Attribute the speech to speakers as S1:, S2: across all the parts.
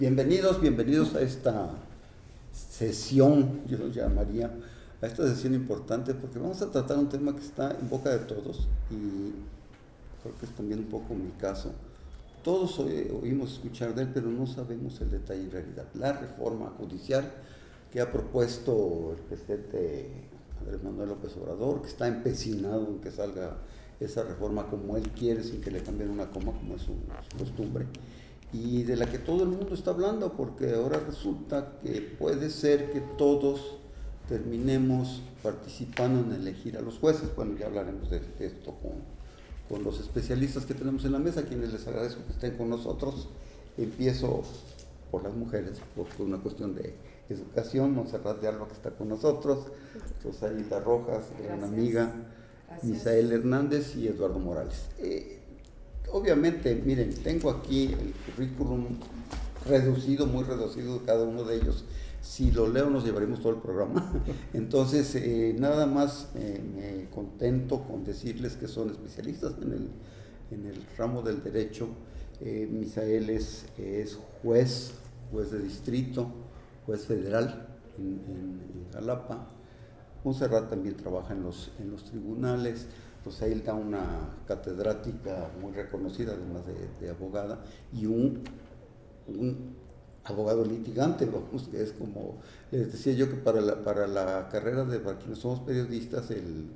S1: Bienvenidos, bienvenidos a esta sesión, yo lo llamaría, a esta sesión importante, porque vamos a tratar un tema que está en boca de todos y creo que es también un poco mi caso. Todos oímos escuchar de él, pero no sabemos el detalle en realidad. La reforma judicial que ha propuesto el presidente Andrés Manuel López Obrador, que está empecinado en que salga esa reforma como él quiere, sin que le cambien una coma, como es su, costumbre, y de la que todo el mundo está hablando, porque ahora resulta que puede ser que todos terminemos participando en elegir a los jueces. Bueno, ya hablaremos de, esto con, con los especialistas que tenemos en la mesa, quienes les agradezco que estén con nosotros. Empiezo por las mujeres, porque una cuestión de educación, Monserrat de Alba que está con nosotros, Rosalita Rojas, gran amiga, Misael Hernández y Eduardo Morales. Eh, obviamente, miren, tengo aquí el currículum reducido, muy reducido de cada uno de ellos. Si lo leo nos llevaremos todo el programa. Entonces, eh, nada más eh, me contento con decirles que son especialistas en el, en el ramo del derecho. Misael es, es juez, juez de distrito, juez federal en, en, Jalapa. Monserrat también trabaja en los, en los tribunales. Rosail da una catedrática muy reconocida, además de, abogada, y un, un, abogado litigante, vamos, que es como, les decía yo que para la, para la carrera de, para quienes somos periodistas, el,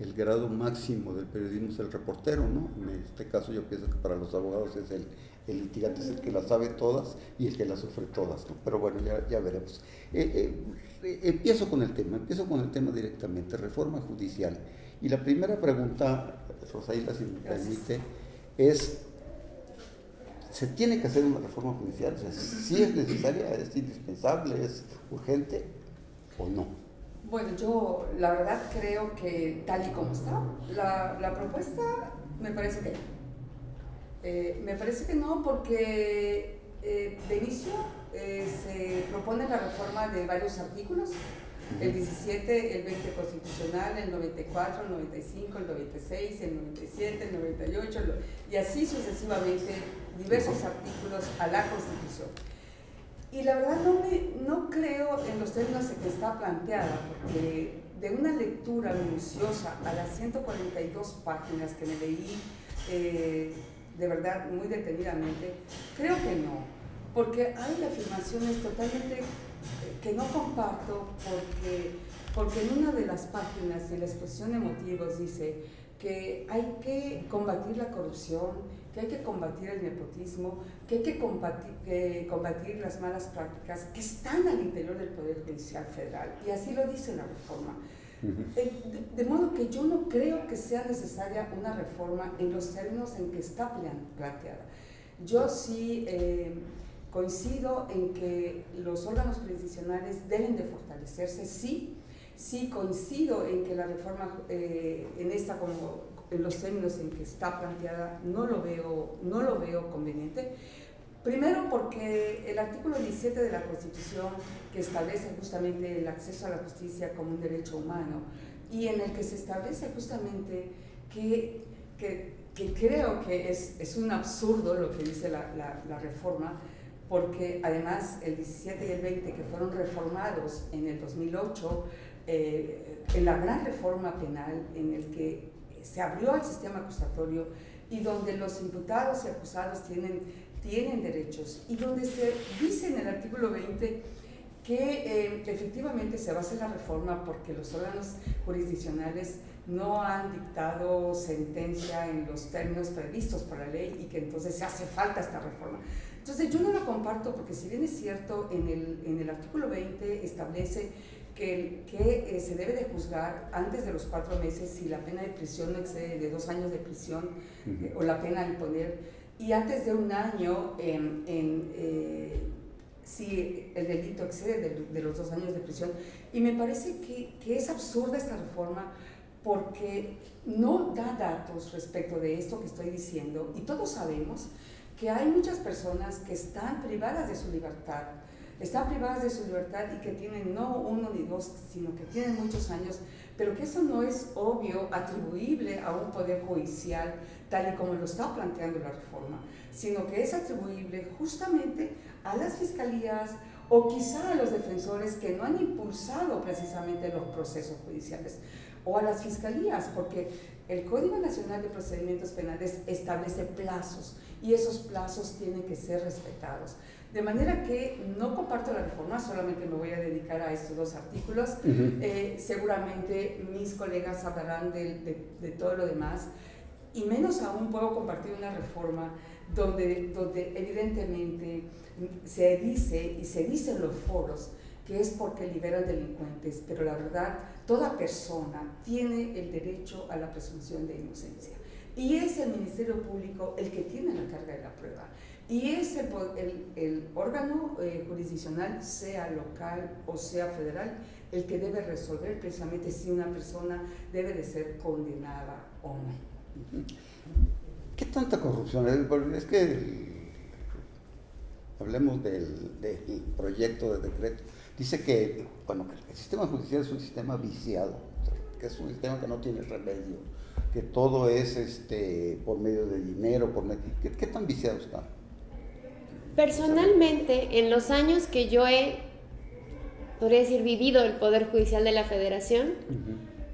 S1: el grado máximo del periodismo es el reportero, ¿no? En este caso yo pienso que para los abogados es el, el litigante es el que las sabe todas y el que las sufre todas, ¿no? Pero bueno, ya, ya veremos. Eh, eh, empiezo con el tema, empiezo con el tema directamente, reforma judicial. Y la primera pregunta, Rosaila, si me permite, es, ¿se tiene que hacer una reforma judicial? O ¿Sí es necesaria, es indispensable, es urgente o no?
S2: Bueno, yo la verdad creo que tal y como está, la, la propuesta me parece que eh, me parece que no, porque eh, de inicio eh, se propone la reforma de varios artículos, el 17, el 20 constitucional, el 94, el 95, el 96, el 97, el 98, y así sucesivamente diversos artículos a la Constitución. Y la verdad no, me, no creo en los términos en que está planteada, porque de una lectura minuciosa a las 142 páginas que me leí, de verdad muy detenidamente, creo que no, porque hay afirmaciones totalmente eh, que no comparto porque, porque en una de las páginas, en la exposición de motivos, dice que hay que combatir la corrupción, que hay que combatir el nepotismo, que hay que combatir, que combatir las malas prácticas que están al interior del Poder Judicial Federal. Y así lo dice la reforma. Eh, de, modo que yo no creo que sea necesaria una reforma en los términos en que está planteada. Yo sí eh, coincido en que los órganos jurisdiccionales deben de fortalecerse, sí, sí coincido en que la reforma eh, en esta en los términos en que está planteada no lo veo, no lo veo conveniente, Primero porque el artículo 17 de la Constitución, que establece justamente el acceso a la justicia como un derecho humano, y en el que se establece justamente que, que, creo que es, es, un absurdo lo que dice la, la, reforma, porque además el 17 y el 20 que fueron reformados en el 2008, eh, en la gran reforma penal en el que se abrió el sistema acusatorio y donde los imputados y acusados tienen tienen derechos y donde se dice en el artículo 20 que eh, efectivamente se va a hacer la reforma porque los órganos jurisdiccionales no han dictado sentencia en los términos previstos por la ley y que entonces se hace falta esta reforma. Entonces yo no lo comparto porque si bien es cierto, en el, en el artículo 20 establece que, que eh, se debe de juzgar antes de los cuatro meses si la pena de prisión no excede de dos años de prisión eh, o la pena de imponer y antes de un año, en, eh, si el delito excede de, los dos años de prisión. Y me parece que, que, es absurda esta reforma porque no da datos respecto de esto que estoy diciendo. Y todos sabemos que hay muchas personas que están privadas de su libertad están privadas de su libertad y que tienen no uno ni dos, sino que tienen muchos años, pero que eso no es obvio atribuible a un poder judicial tal y como lo está planteando la reforma, sino que es atribuible justamente a las fiscalías o quizá a los defensores que no han impulsado precisamente los procesos judiciales o a las fiscalías, porque el Código Nacional de Procedimientos Penales establece plazos y esos plazos tienen que ser respetados. De manera que no comparto la reforma, solamente me voy a dedicar a estos dos artículos. Eh, seguramente mis colegas hablarán de, de, todo lo demás y menos aún puedo compartir una reforma donde, donde evidentemente se dice y se dice en los foros que es porque liberan delincuentes, pero la verdad, toda persona tiene el derecho a la presunción de inocencia. Y es el Ministerio Público el que tiene la carga de la prueba. Y es el, órgano eh, jurisdiccional, sea local o sea federal, el que debe resolver precisamente si una persona debe de ser condenada o no.
S1: ¿Qué tanta corrupción? Es que hablemos del, proyecto de decreto dice que, bueno, el sistema judicial es un sistema viciado, que es un sistema que no tiene remedio, que todo es este, por medio de dinero, por ¿qué, tan viciado está?
S3: Personalmente, en los años que yo he, podría decir, vivido el Poder Judicial de la Federación,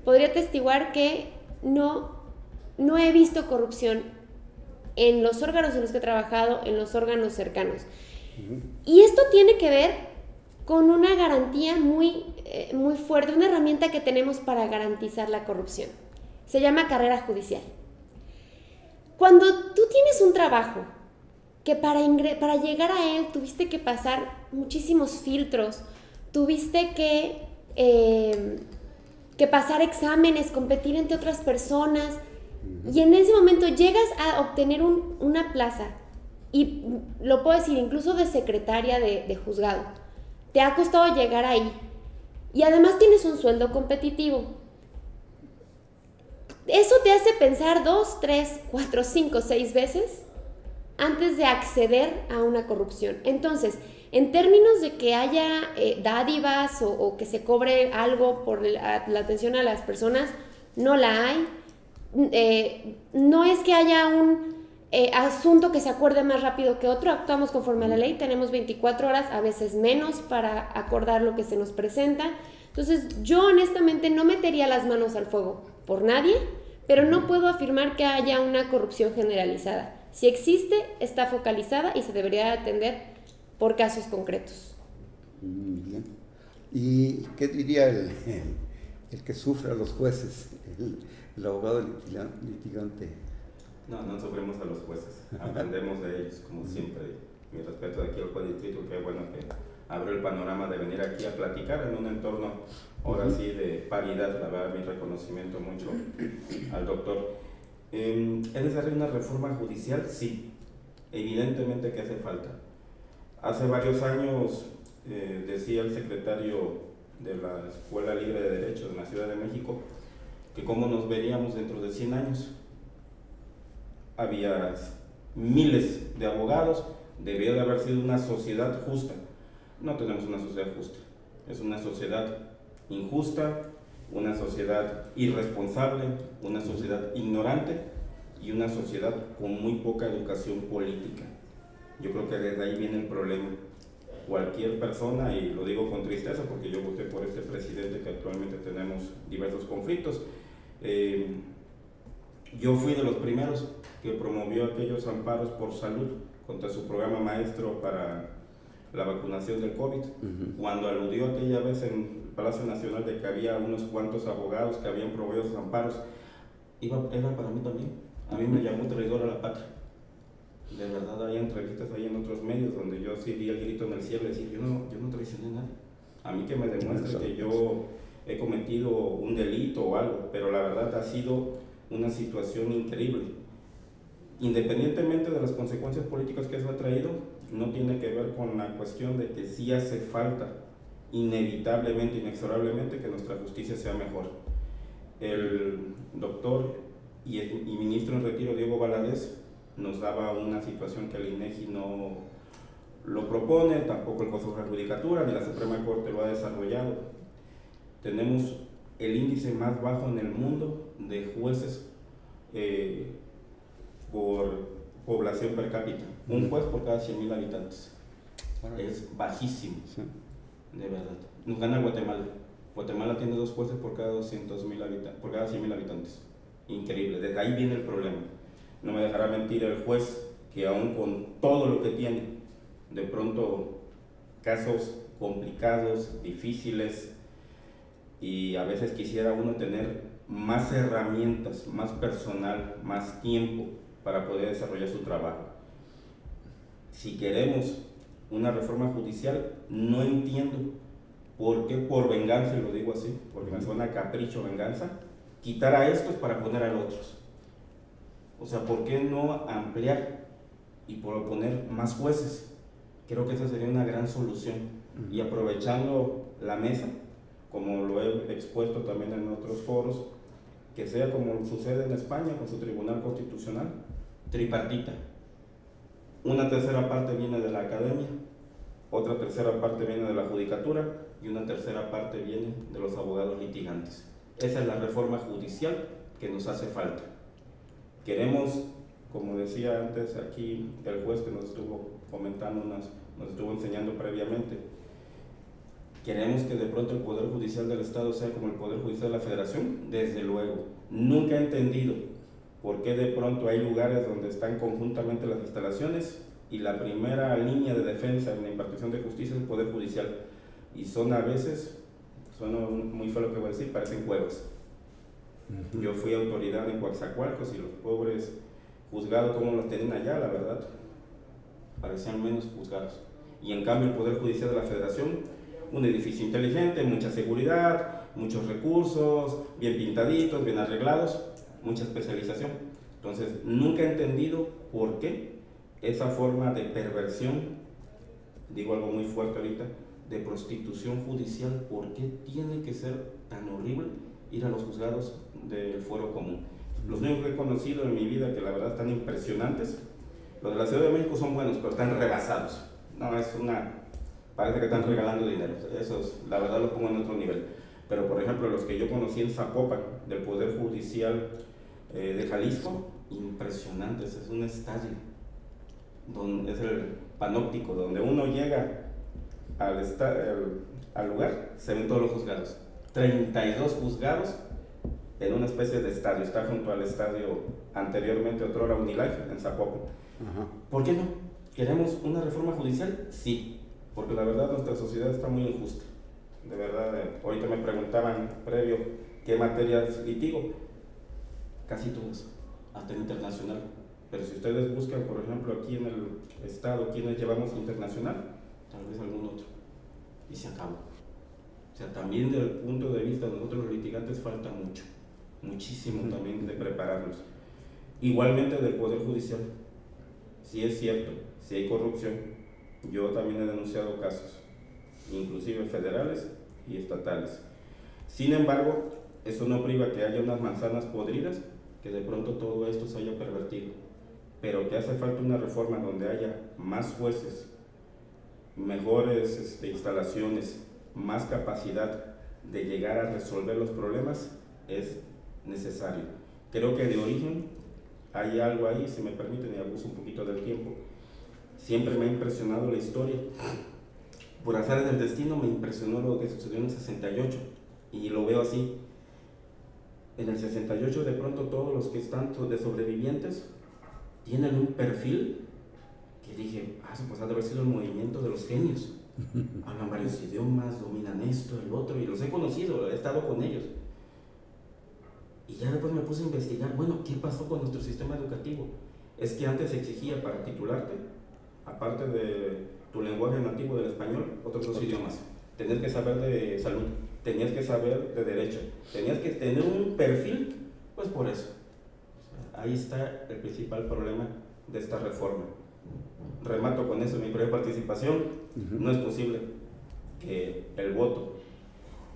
S3: podría testiguar que no, no he visto corrupción en los órganos en los que he trabajado, en los órganos cercanos. Y esto tiene que ver con una garantía muy, eh, muy fuerte, una herramienta que tenemos para garantizar la corrupción. Se llama carrera judicial. Cuando tú tienes un trabajo que para, para llegar a él tuviste que pasar muchísimos filtros, tuviste que, eh, que pasar exámenes, competir entre otras personas, y en ese momento llegas a obtener una plaza, y lo puedo decir incluso de secretaria de juzgado te ha costado llegar ahí y además tienes un sueldo competitivo. Eso te hace pensar dos, tres, cuatro, cinco, seis veces antes de acceder a una corrupción. Entonces, en términos de que haya eh, dádivas o, que se cobre algo por la, atención a las personas, no la hay. Eh, no es que haya un eh, asunto que se acuerde más rápido que otro, actuamos conforme a la ley, tenemos 24 horas, a veces menos, para acordar lo que se nos presenta. Entonces, yo honestamente no metería las manos al fuego por nadie, pero no puedo afirmar que haya una corrupción generalizada. Si existe, está focalizada y se debería atender por casos concretos.
S1: Bien. ¿Y qué diría el, el, que sufre a los jueces, el, el abogado litigante?
S4: No, no sufrimos a los jueces, aprendemos de ellos, como siempre. Mi respeto de aquí al juez distrito, qué bueno que abrió el panorama de venir aquí a platicar en un entorno, ahora sí, de paridad, la verdad, mi reconocimiento mucho al doctor. Eh, ¿Es necesaria una reforma judicial? Sí, evidentemente que hace falta. Hace varios años eh, decía el secretario de la Escuela Libre de Derecho de la Ciudad de México que cómo nos veríamos dentro de 100 años había miles de abogados, debió de haber sido una sociedad justa. No tenemos una sociedad justa, es una sociedad injusta, una sociedad irresponsable, una sociedad ignorante y una sociedad con muy poca educación política. Yo creo que desde ahí viene el problema. Cualquier persona, y lo digo con tristeza porque yo voté por este presidente que actualmente tenemos diversos conflictos, eh, yo fui de los primeros que promovió aquellos amparos por salud contra su programa maestro para la vacunación del COVID, cuando aludió aquella vez en el Palacio Nacional de que había unos cuantos abogados que habían promovido esos amparos, iba, era para mí también. A mí me llamó traidor a la patria. De verdad hay entrevistas ahí en otros medios donde yo sí di el grito en el cielo y decía, yo no, yo no traicioné nada. A mí que me demuestre que yo he cometido un delito o algo, pero la verdad ha sido una situación increíble. Independientemente de las consecuencias políticas que eso ha traído, no tiene que ver con la cuestión de que sí hace falta, inevitablemente, inexorablemente, que nuestra justicia sea mejor. El doctor y, el, ministro en retiro, Diego Valadez, nos daba una situación que el INEGI no lo propone, tampoco el Consejo de Judicatura ni la Suprema Corte lo ha desarrollado. Tenemos el índice más bajo en el mundo de jueces eh, por población per cápita. Un juez por cada 100.000 habitantes. Es bajísimo, de verdad. Nos gana Guatemala. Guatemala tiene dos jueces por cada 200.000 habitantes, por cada 100.000 habitantes. Increíble, desde ahí viene el problema. No me dejará mentir el juez que aún con todo lo que tiene, de pronto casos complicados, difíciles, y a veces quisiera uno tener más herramientas, más personal, más tiempo para poder desarrollar su trabajo. Si queremos una reforma judicial, no entiendo por qué por venganza, y lo digo así, porque me suena capricho, venganza, quitar a estos para poner a otros. O sea, ¿por qué no ampliar y poner más jueces? Creo que esa sería una gran solución. Y aprovechando la mesa, como lo he expuesto también en otros foros, que sea como sucede en España con su Tribunal Constitucional, tripartita. Una tercera parte viene de la academia, otra tercera parte viene de la judicatura y una tercera parte viene de los abogados litigantes. Esa es la reforma judicial que nos hace falta. Queremos, como decía antes aquí el juez que nos estuvo comentando, nos, nos estuvo enseñando previamente, queremos que de pronto el Poder Judicial del Estado sea como el Poder Judicial de la Federación, desde luego. Nunca he entendido por qué de pronto hay lugares donde están conjuntamente las instalaciones y la primera línea de defensa en la impartición de justicia es el Poder Judicial. Y son a veces, suena muy feo lo que voy a decir, parecen cuevas. Yo fui autoridad en Coaxacualcos y los pobres juzgados, como los tenían allá, la verdad, parecían menos juzgados. Y en cambio el Poder Judicial de la Federación, un edificio inteligente, mucha seguridad, muchos recursos, bien pintaditos, bien arreglados, mucha especialización. Entonces, nunca he entendido por qué esa forma de perversión, digo algo muy fuerte ahorita, de prostitución judicial, ¿por qué tiene que ser tan horrible ir a los juzgados del fuero común? Los únicos que he conocido en mi vida que la verdad están impresionantes, los de la Ciudad de México son buenos, pero están rebasados. No, es una... Parece que están regalando dinero. Eso la verdad lo pongo en otro nivel. Pero por ejemplo, los que yo conocí en Zapopan, del Poder Judicial eh, de Jalisco, impresionantes. Es un estadio donde es el panóptico, donde uno llega al, al lugar, se ven todos los juzgados. 32 juzgados en una especie de estadio. Está junto al estadio anteriormente, otro hora Unilife, en Zapopan. ¿Por qué no? ¿Queremos una reforma judicial? Sí, porque la verdad nuestra sociedad está muy injusta. De verdad, eh, ahorita me preguntaban previo qué materias litigo. Casi todas, hasta el internacional. Pero si ustedes buscan, por ejemplo, aquí en el estado, quienes llevamos internacional, tal vez algún otro. Y se acabó. O sea, también desde el punto de vista de nosotros los litigantes falta mucho, muchísimo también de prepararnos. Igualmente del Poder Judicial. Si es cierto, si hay corrupción, yo también he denunciado casos, inclusive federales y estatales. Sin embargo, eso no priva que haya unas manzanas podridas, que de pronto todo esto se haya pervertido pero que hace falta una reforma donde haya más jueces, mejores este, instalaciones, más capacidad de llegar a resolver los problemas, es necesario. Creo que de origen hay algo ahí, si me permiten, y abuso un poquito del tiempo. Siempre me ha impresionado la historia. Por hacer del destino me impresionó lo que sucedió en el 68 y lo veo así. En el 68 de pronto todos los que están de sobrevivientes tienen un perfil que dije, ah, pues ha de haber sido el movimiento de los genios. Hablan varios idiomas, dominan esto, el otro, y los he conocido, he estado con ellos. Y ya después me puse a investigar, bueno, ¿qué pasó con nuestro sistema educativo? Es que antes exigía para titularte, aparte de tu lenguaje nativo del español, otros dos idiomas. Tenías que saber de salud, tenías que saber de derecho, tenías que tener un perfil, pues por eso. Ahí está el principal problema de esta reforma. Remato con eso mi primera participación. No es posible que el voto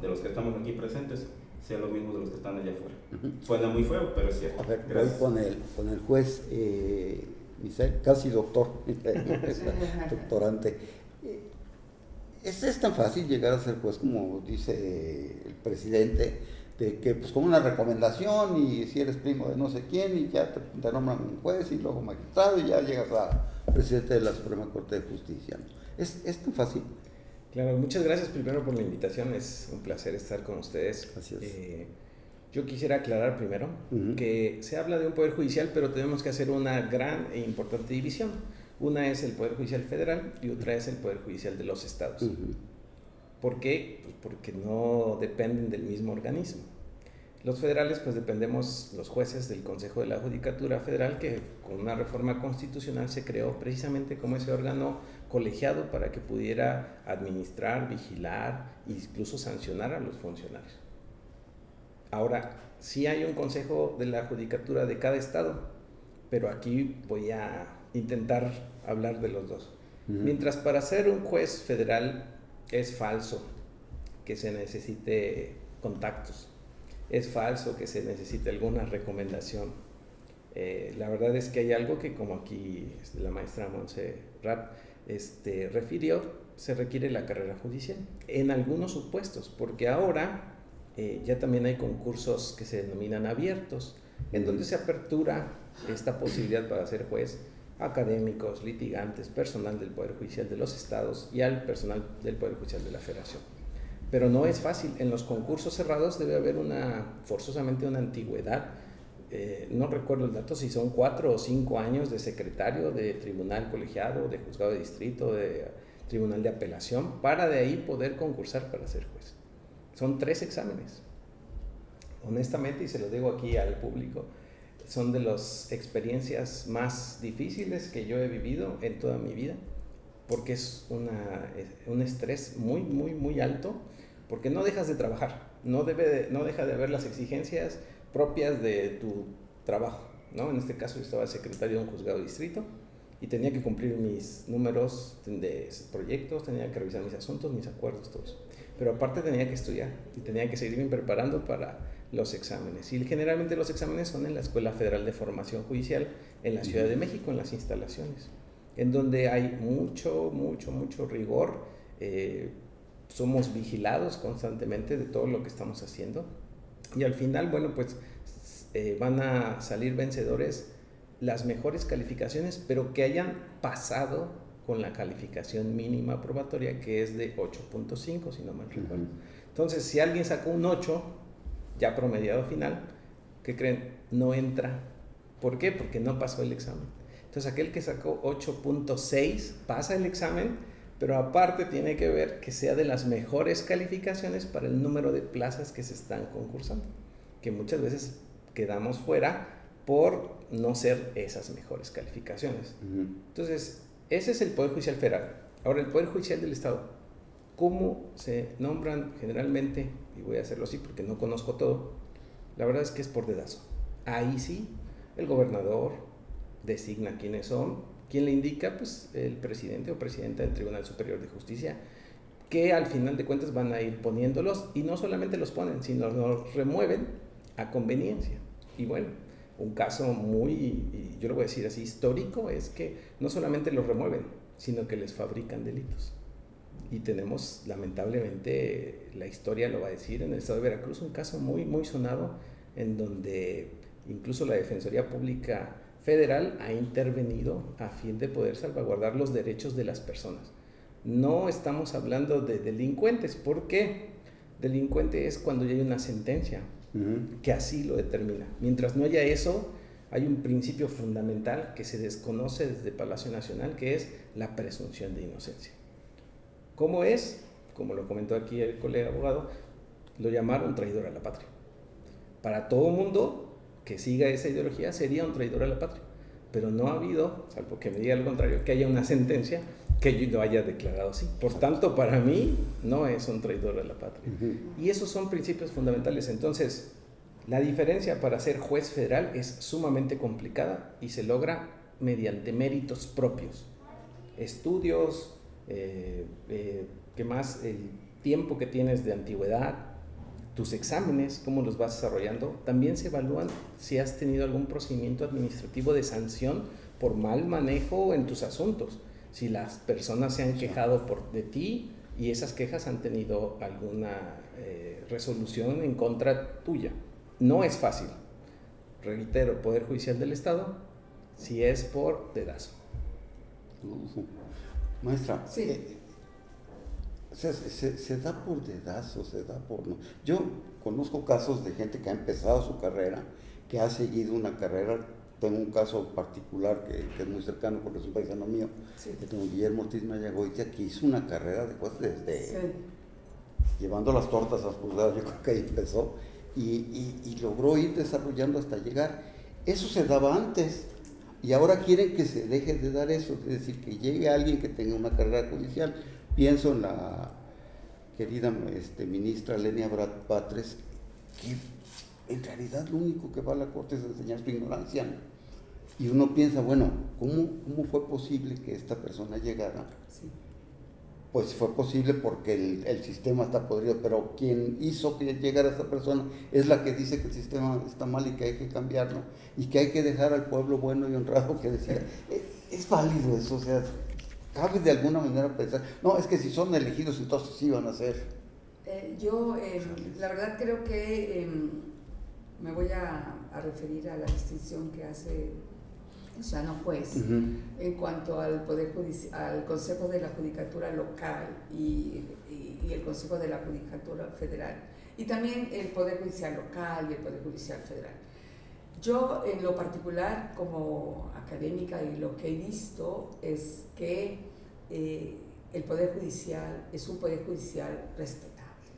S4: de los que estamos aquí presentes sea lo mismo de los que están allá afuera. Suena muy feo, pero es cierto.
S1: A ver, voy con el, con el juez. Eh, casi doctor, doctorante. ¿Es, ¿Es tan fácil llegar a ser juez como dice el presidente? De que pues como una recomendación y si eres primo de no sé quién y ya te, te nombran un juez y luego magistrado y ya llegas a presidente de la Suprema Corte de Justicia. ¿Es, ¿Es tan fácil?
S5: Claro, muchas gracias primero por la invitación, es un placer estar con ustedes.
S1: Gracias.
S5: Eh, yo quisiera aclarar primero que se habla de un poder judicial, pero tenemos que hacer una gran e importante división. Una es el Poder Judicial Federal y otra es el Poder Judicial de los Estados. ¿Por qué? Pues porque no dependen del mismo organismo. Los federales, pues dependemos los jueces del Consejo de la Judicatura Federal, que con una reforma constitucional se creó precisamente como ese órgano colegiado para que pudiera administrar, vigilar e incluso sancionar a los funcionarios. Ahora, sí hay un consejo de la judicatura de cada estado, pero aquí voy a intentar hablar de los dos. Mientras para ser un juez federal es falso que se necesite contactos, es falso que se necesite alguna recomendación. Eh, la verdad es que hay algo que como aquí este, la maestra Monse Rapp este, refirió, se requiere la carrera judicial en algunos supuestos, porque ahora eh, ya también hay concursos que se denominan abiertos, en donde se apertura esta posibilidad para ser juez académicos, litigantes, personal del Poder Judicial de los estados y al personal del Poder Judicial de la Federación. Pero no es fácil, en los concursos cerrados debe haber una, forzosamente una antigüedad, eh, no recuerdo el dato, si son cuatro o cinco años de secretario de tribunal colegiado, de juzgado de distrito, de tribunal de apelación, para de ahí poder concursar para ser juez. Son tres exámenes. Honestamente, y se lo digo aquí al público, son de las experiencias más difíciles que yo he vivido en toda mi vida, porque es una, un estrés muy, muy, muy alto, porque no dejas de trabajar, no, debe no deja de haber las exigencias propias de tu trabajo. ¿no? En este caso yo estaba secretario de un juzgado de distrito y tenía que cumplir mis números de proyectos, tenía que revisar mis asuntos, mis acuerdos, todo eso pero aparte tenía que estudiar y tenía que seguirme preparando para los exámenes. Y generalmente los exámenes son en la Escuela Federal de Formación Judicial en la Ciudad de México, en las instalaciones, en donde hay mucho, mucho, mucho rigor. Eh, somos vigilados constantemente de todo lo que estamos haciendo. Y al final, bueno, pues eh, van a salir vencedores las mejores calificaciones, pero que hayan pasado con la calificación mínima probatoria que es de 8.5, si no mal recuerdo. Entonces, si alguien sacó un 8, ya promediado final, ¿qué creen? No entra. ¿Por qué? Porque no pasó el examen. Entonces, aquel que sacó 8.6 pasa el examen, pero aparte tiene que ver que sea de las mejores calificaciones para el número de plazas que se están concursando, que muchas veces quedamos fuera por no ser esas mejores calificaciones. Entonces, ese es el Poder Judicial Federal. Ahora, el Poder Judicial del Estado. ¿Cómo se nombran generalmente? Y voy a hacerlo así porque no conozco todo. La verdad es que es por dedazo. Ahí sí, el gobernador designa quiénes son. ¿Quién le indica? Pues el presidente o presidenta del Tribunal Superior de Justicia, que al final de cuentas van a ir poniéndolos y no solamente los ponen, sino los remueven a conveniencia. Y bueno, un caso muy, yo lo voy a decir así, histórico, es que no solamente los remueven, sino que les fabrican delitos. Y tenemos, lamentablemente, la historia lo va a decir, en el estado de Veracruz, un caso muy, muy sonado, en donde incluso la Defensoría Pública Federal ha intervenido a fin de poder salvaguardar los derechos de las personas. No estamos hablando de delincuentes, ¿por qué? Delincuente es cuando ya hay una sentencia, que así lo determina. Mientras no haya eso, hay un principio fundamental que se desconoce desde Palacio Nacional, que es la presunción de inocencia. ¿Cómo es? Como lo comentó aquí el colega abogado, lo llamaron traidor a la patria. Para todo mundo que siga esa ideología sería un traidor a la patria. Pero no ha habido, salvo que me diga lo contrario, que haya una sentencia que yo lo haya declarado así. Por tanto, para mí no es un traidor a la patria. Y esos son principios fundamentales. Entonces, la diferencia para ser juez federal es sumamente complicada y se logra mediante méritos propios. Estudios, eh, eh, ¿qué más? El tiempo que tienes de antigüedad, tus exámenes, cómo los vas desarrollando. También se evalúan si has tenido algún procedimiento administrativo de sanción por mal manejo en tus asuntos. Si las personas se han quejado por, de ti y esas quejas han tenido alguna eh, resolución en contra tuya. No es fácil. Reitero, Poder Judicial del Estado, si es por dedazo.
S1: Maestra, sí. Eh, se, da por dedazo, se da por... No. Yo conozco casos de gente que ha empezado su carrera, que ha seguido una carrera. Tengo un caso particular que, es muy cercano porque es un paisano mío, sí. que tengo Guillermo Ortiz Mayagoitia, que hizo una carrera de cosas desde llevando las tortas a juzgados, yo creo que ahí empezó, y, y logró ir desarrollando hasta llegar. Eso se daba antes. Y ahora quieren que se deje de dar eso, es decir, que llegue alguien que tenga una carrera judicial. Pienso en la querida este, ministra Lenia Brad Patres, que en realidad lo único que va a la corte es enseñar su ignorancia. Y uno piensa, bueno, ¿cómo, cómo fue posible que esta persona llegara? Pues fue posible porque el, el, sistema está podrido, pero quien hizo que llegara esa persona es la que dice que el sistema está mal y que hay que cambiarlo y que hay que dejar al pueblo bueno y honrado que decía, es, es válido eso, o sea, cabe de alguna manera pensar, no, es que si son elegidos entonces sí van a ser.
S2: Eh, yo, eh, la verdad, creo que em, me voy a, a, referir a la distinción que hace o sea, no juez. En cuanto al poder al Consejo de la Judicatura local y, y, y, el Consejo de la Judicatura federal. Y también el Poder Judicial local y el Poder Judicial federal. Yo en lo particular como académica y lo que he visto es que eh, el Poder Judicial es un Poder Judicial respetable,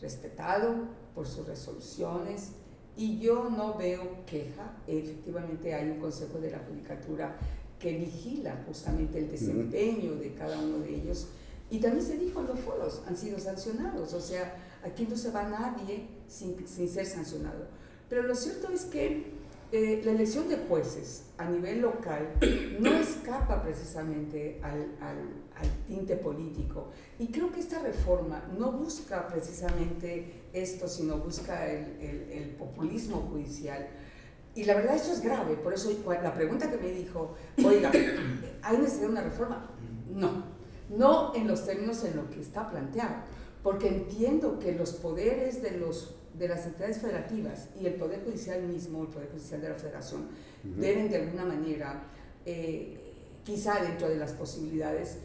S2: respetado por sus resoluciones y yo no veo queja. Efectivamente hay un Consejo de la Judicatura que vigila justamente el desempeño de cada uno de ellos. Y también se dijo en los foros, han sido sancionados, o sea, aquí no se va nadie sin, sin ser sancionado. Pero lo cierto es que eh, la elección de jueces a nivel local no escapa precisamente al, tinte político. Y creo que esta reforma no busca precisamente esto, sino busca el, populismo judicial. Y la verdad eso es grave, por eso la pregunta que me dijo, oiga, ¿hay necesidad de una reforma? No, no en los términos en lo que está planteado, porque entiendo que los poderes de los de las entidades federativas y el Poder Judicial mismo, el Poder Judicial de la Federación, deben de alguna manera, eh, quizá dentro de las posibilidades,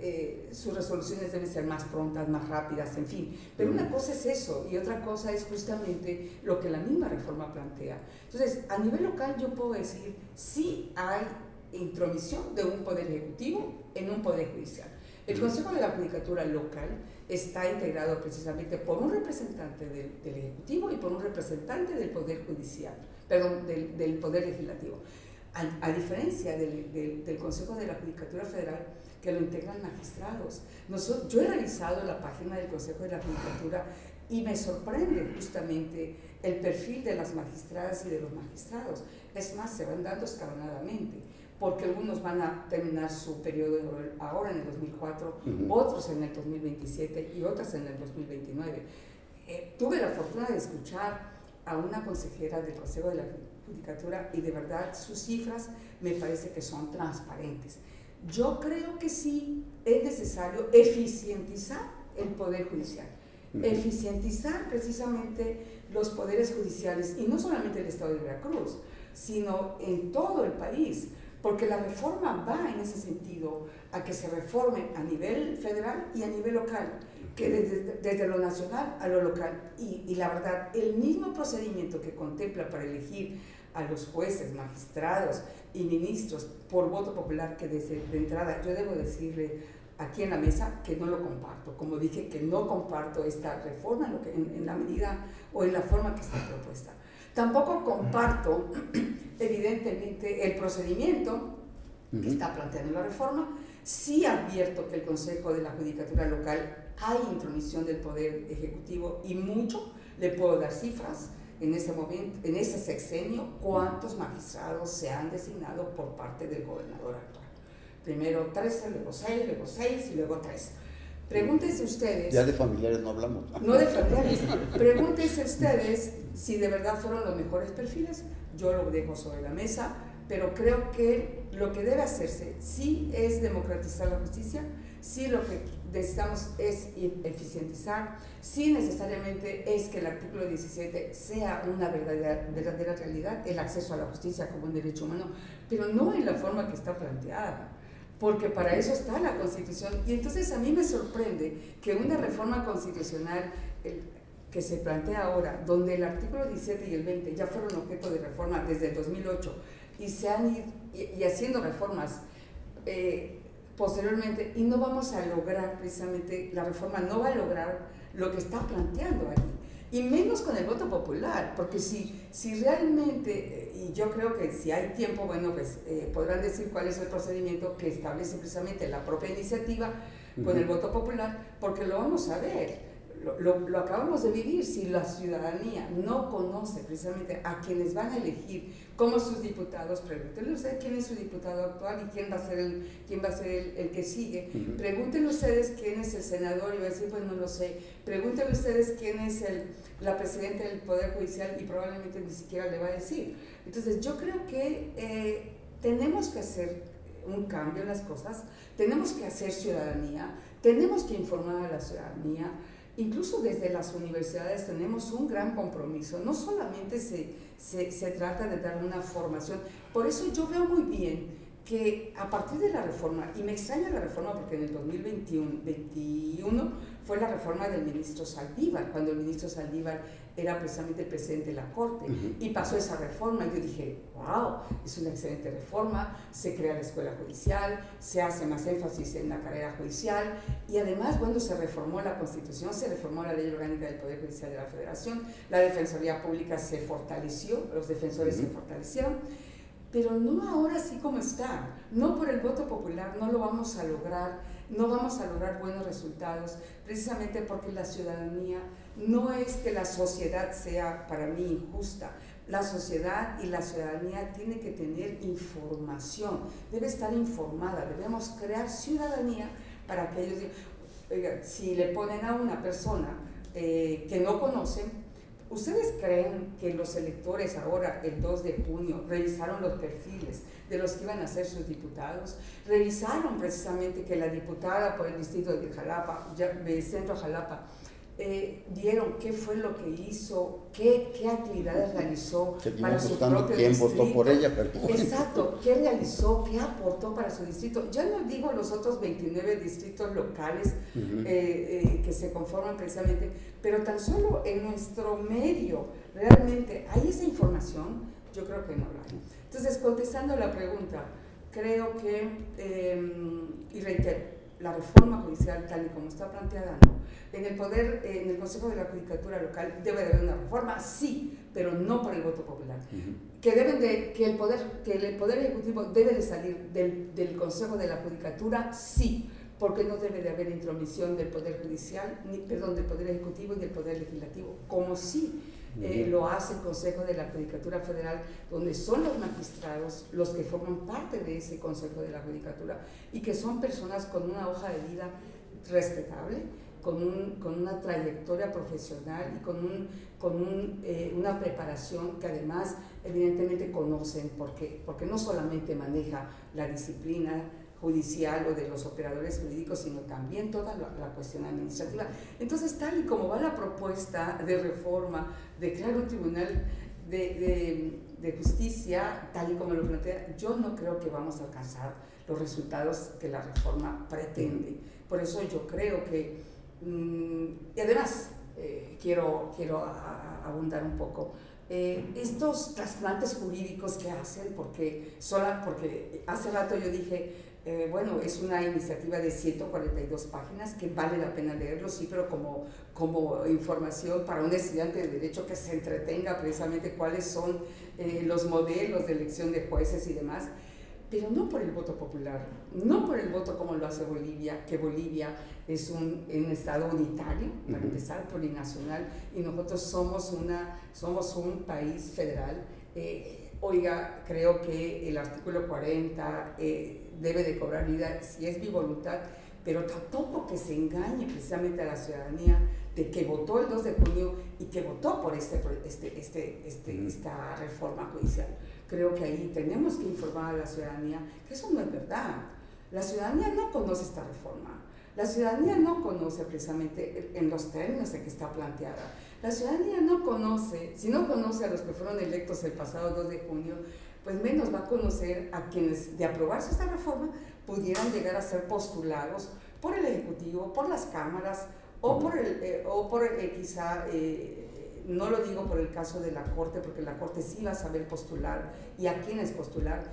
S2: eh, sus resoluciones deben ser más prontas, más rápidas, en fin. Pero una cosa es eso y otra cosa es justamente lo que la misma reforma plantea. Entonces, a nivel local yo puedo decir, sí hay intromisión de un poder ejecutivo en un poder judicial. El Consejo de la Judicatura local está integrado precisamente por un representante del, Ejecutivo y por un representante del Poder Judicial, perdón, del, Poder Legislativo. A, diferencia del, Consejo de la Judicatura Federal, que lo integran magistrados. Yo he revisado la página del Consejo de la Judicatura y me sorprende justamente el perfil de las magistradas y de los magistrados. Es más, se van dando escalonadamente porque algunos van a terminar su periodo ahora en el 2004, otros en el 2027 y otras en el 2029. Eh, tuve la fortuna de escuchar a una consejera del Consejo de la Judicatura y de verdad sus cifras me parece que son transparentes. Yo creo que sí es necesario eficientizar el Poder Judicial, eficientizar precisamente los poderes judiciales y no solamente el Estado de Veracruz, sino en todo el país porque la reforma va en ese sentido, a que se reforme a nivel federal y a nivel local, que desde, desde lo nacional a lo local. Y, y, la verdad, el mismo procedimiento que contempla para elegir a los jueces, magistrados y ministros por voto popular, que desde de entrada yo debo decirle aquí en la mesa que no lo comparto, como dije que no comparto esta reforma en, en, en la medida o en la forma que está propuesta. Tampoco comparto, evidentemente, el procedimiento que está planteando la reforma. Sí advierto que el Consejo de la Judicatura Local hay intromisión del Poder Ejecutivo y mucho. Le puedo dar cifras en ese momento, en ese sexenio, cuántos magistrados se han designado por parte del gobernador actual. Primero 13, luego 6, luego 6 y luego 3. Pregúntense ustedes.
S1: Ya de familiares no hablamos.
S2: No de familiares. Pregúntense ustedes si de verdad fueron los mejores perfiles. Yo lo dejo sobre la mesa, pero creo que lo que debe hacerse sí es democratizar la justicia, sí lo que necesitamos es eficientizar, sí necesariamente es que el artículo 17 sea una verdadera, verdadera realidad, el acceso a la justicia como un derecho humano, pero no en la forma que está planteada porque para eso está la Constitución. Y entonces a mí me sorprende que una reforma constitucional que se plantea ahora, donde el artículo 17 y el 20 ya fueron objeto de reforma desde el 2008 y se han ido y, haciendo reformas eh, posteriormente, y no vamos a lograr precisamente, la reforma no va a lograr lo que está planteando ahí. Y menos con el voto popular, porque si, si realmente, y yo creo que si hay tiempo, bueno, pues eh, podrán decir cuál es el procedimiento que establece precisamente la propia iniciativa con el voto popular, porque lo vamos a ver lo, acabamos de vivir, si la ciudadanía no conoce precisamente a quienes van a elegir como sus diputados, pregúntenle usted quién es su diputado actual y quién va a ser el, quién va a ser el, que sigue. Pregúntenle ustedes quién es el senador y va a decir, pues no lo sé. Pregúntenle ustedes quién es el, la presidenta del Poder Judicial y probablemente ni siquiera le va a decir. Entonces yo creo que eh, tenemos que hacer un cambio en las cosas, tenemos que hacer ciudadanía, tenemos que informar a la ciudadanía incluso desde las universidades tenemos un gran compromiso. No solamente se, se, trata de dar una formación, por eso yo veo muy bien que a partir de la reforma, y me extraña la reforma porque en el 2021 fue la reforma del ministro Saldívar, cuando el ministro Saldívar era precisamente el presidente de la Corte, y pasó esa reforma, y yo dije, wow, es una excelente reforma, se crea la escuela judicial, se hace más énfasis en la carrera judicial, y además, cuando se reformó la Constitución, se reformó la Ley Orgánica del Poder Judicial de la Federación, la Defensoría Pública se fortaleció, los defensores se fortalecieron, pero no ahora así como está, no por el voto popular, no lo vamos a lograr, no vamos a lograr buenos resultados, precisamente porque la ciudadanía no es que la sociedad sea para mí injusta, la sociedad y la ciudadanía tiene que tener información, debe estar informada, debemos crear ciudadanía para que ellos digan, si le ponen a una persona eh, que no conocen, ¿Ustedes creen que los electores ahora, el 2 de junio, revisaron los perfiles de los que iban a ser sus diputados? Revisaron precisamente que la diputada por el distrito de Jalapa, de Centro Jalapa, eh, vieron qué fue lo que hizo, qué, qué actividades realizó para su propio
S1: quién
S2: distrito.
S1: votó por ella,
S2: Exacto, qué realizó, qué aportó para su distrito. Ya no digo los otros 29 distritos locales eh, eh, que se conforman precisamente, pero tan solo en nuestro medio, realmente, ¿hay esa información? Yo creo que no la hay. Entonces, contestando la pregunta, creo que, em, y reitero, la reforma judicial tal y como está planteada, no. En el poder, en el Consejo de la Judicatura Local debe de haber una reforma, sí, pero no por el voto popular. Que deben de, que el poder, que el poder ejecutivo debe de salir del, del Consejo de la Judicatura, sí, porque no debe de haber intromisión del poder judicial, ni, perdón, del poder ejecutivo y del poder legislativo, como sí eh, lo hace el Consejo de la Judicatura Federal, donde son los magistrados los que forman parte de ese Consejo de la Judicatura y que son personas con una hoja de vida respetable, con, un, con una trayectoria profesional y con, eh, una preparación que además evidentemente conocen, porque, no solamente maneja la disciplina, judicial o de los operadores jurídicos, sino también toda la, cuestión administrativa. Entonces, tal y como va la propuesta de reforma de crear un tribunal de, de, justicia, tal y como lo plantea, yo no creo que vamos a alcanzar los resultados que la reforma pretende. Por eso yo creo que, y además, eh, quiero, quiero abundar un poco, eh, estos trasplantes jurídicos que hacen, porque, sola, porque hace rato yo dije, eh, bueno, es una iniciativa de 142 páginas que vale la pena leerlo, sí, pero como, como información para un estudiante de derecho que se entretenga precisamente cuáles son los modelos de elección de jueces y demás, pero no por el voto popular, no por el voto como lo hace Bolivia, que Bolivia es un, un estado unitario, para empezar, plurinacional, y nosotros somos, una, somos un país federal. Eh, oiga, creo que el artículo 40 debe de cobrar vida si es mi voluntad, pero tampoco que se engañe precisamente a la ciudadanía de que votó el 2 de junio y que votó por este, este, este, este esta reforma judicial. Creo que ahí tenemos que informar a la ciudadanía que eso no es verdad. La ciudadanía no conoce esta reforma. La ciudadanía no conoce precisamente en los términos en que está planteada. La ciudadanía no conoce, si no conoce a los que fueron electos el pasado 2 de junio, pues menos va a conocer a quienes de aprobarse esta reforma pudieran llegar a ser postulados por el Ejecutivo, por las cámaras o por, eh, o por quizá, no lo digo por el caso de la Corte, porque la Corte sí va a saber postular y a quiénes postular,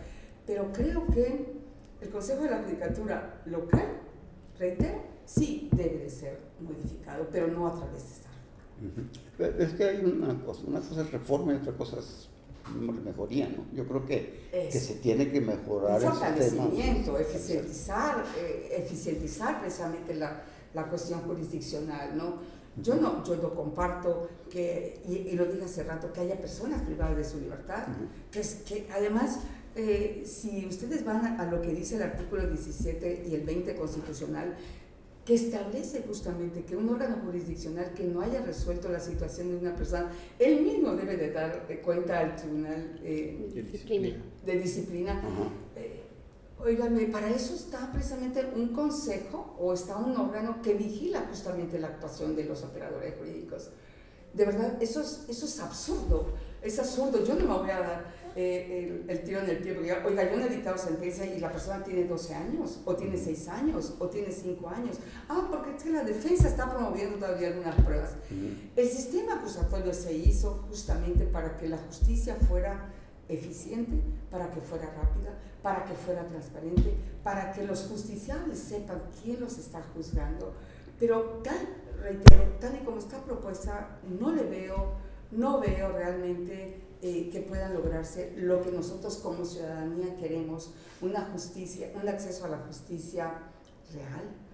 S2: pero creo que el Consejo de la Judicatura local, reitero, sí debe de ser modificado, pero no a través de esta
S1: reforma. Es que hay una cosa, una cosa es reforma y otra cosa es mejoría, ¿no? Yo creo que, que se tiene que mejorar
S2: el fortalecimiento, eficientizar, eh, eficientizar precisamente la, la, cuestión jurisdiccional, ¿no? Yo no, yo no comparto que, y, lo dije hace rato, que haya personas privadas de su libertad, que, es, que además, eh, si ustedes van a, lo que dice el artículo 17 y el 20 constitucional, que establece justamente que un órgano jurisdiccional que no haya resuelto la situación de una persona, él mismo debe de dar cuenta al tribunal eh, de disciplina. Eh, para eso está precisamente un consejo o está un órgano que vigila justamente la actuación de los operadores jurídicos. De verdad, eso es, eso es absurdo, es absurdo. Yo no me voy a dar eh, el, tiro en el pie, porque, oiga, yo no he dictado sentencia y la persona tiene 12 años, o tiene 6 años, o tiene 5 años. Ah, porque es que la defensa está promoviendo todavía algunas pruebas. El sistema acusatorio se hizo justamente para que la justicia fuera eficiente, para que fuera rápida, para que fuera transparente, para que los justiciables sepan quién los está juzgando. Pero tal, reitero, tal y como está propuesta, no le veo, no veo realmente eh, que pueda lograrse lo que nosotros como ciudadanía queremos, una justicia, un acceso a la justicia real,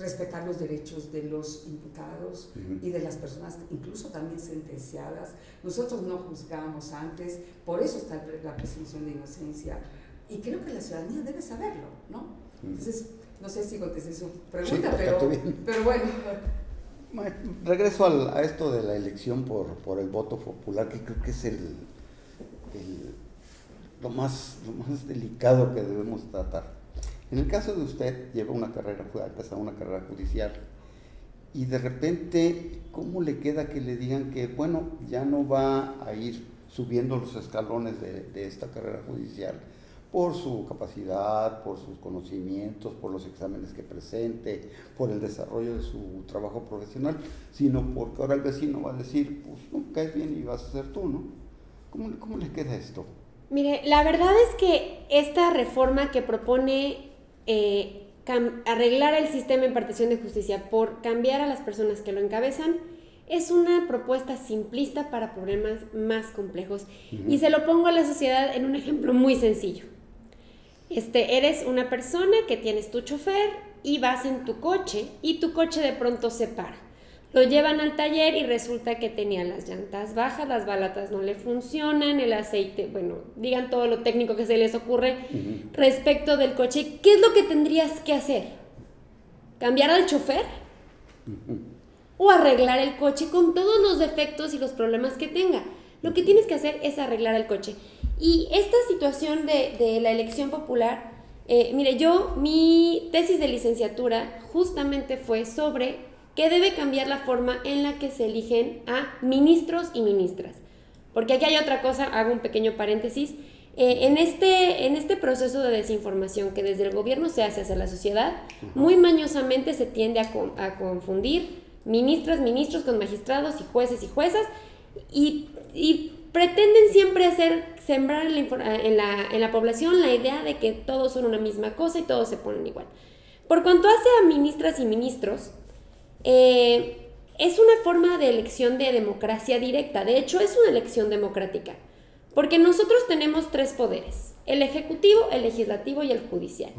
S2: respetar los derechos de los imputados y de las personas incluso también sentenciadas. Nosotros no juzgamos antes, por eso está la presunción de inocencia y creo que la ciudadanía debe saberlo, ¿no? Entonces, no sé si contesté su pregunta, pero, pero bueno.
S1: Regreso a esto de la elección por, por, el voto popular, que creo que es el, lo, más, lo más delicado que debemos tratar. En el caso de usted, lleva una carrera, fue a empezar una carrera judicial, y de repente, ¿cómo le queda que le digan que, bueno, ya no va a ir subiendo los escalones de, de esta carrera judicial? por su capacidad, por sus conocimientos, por los exámenes que presente, por el desarrollo de su trabajo profesional, sino porque ahora el vecino va a decir, pues no, caes bien y vas a ser tú, ¿no? ¿Cómo, cómo le queda esto?
S3: Mire, la verdad es que esta reforma que propone eh, arreglar el sistema de impartición de justicia por cambiar a las personas que lo encabezan, es una propuesta simplista para problemas más complejos. Y se lo pongo a la sociedad en un ejemplo muy sencillo. Este, eres una persona que tienes tu chofer y vas en tu coche y tu coche de pronto se para. Lo llevan al taller y resulta que tenía las llantas bajas, las balatas no le funcionan, el aceite, bueno, digan todo lo técnico que se les ocurre respecto del coche. ¿Qué es lo que tendrías que hacer? ¿Cambiar al chofer? O arreglar el coche con todos los defectos y los problemas que tenga. Lo que tienes que hacer es arreglar el coche. Y esta situación de, la elección popular, eh, mire, yo mi tesis de licenciatura justamente fue sobre que debe cambiar la forma en la que se eligen a ministros y ministras. Porque aquí hay otra cosa, hago un pequeño paréntesis. Eh, en, este, en este proceso de desinformación que desde el gobierno se hace hacia la sociedad, muy mañosamente se tiende a, a confundir ministras, ministros con magistrados y jueces y juezas y, y pretenden siempre hacer, sembrar en la, en, la, población la idea de que todos son una misma cosa y todos se ponen igual. Por cuanto hace a ministras y ministros, eh, es una forma de elección de democracia directa. De hecho, es una elección democrática. Porque nosotros tenemos tres poderes, el ejecutivo, el legislativo y el judicial.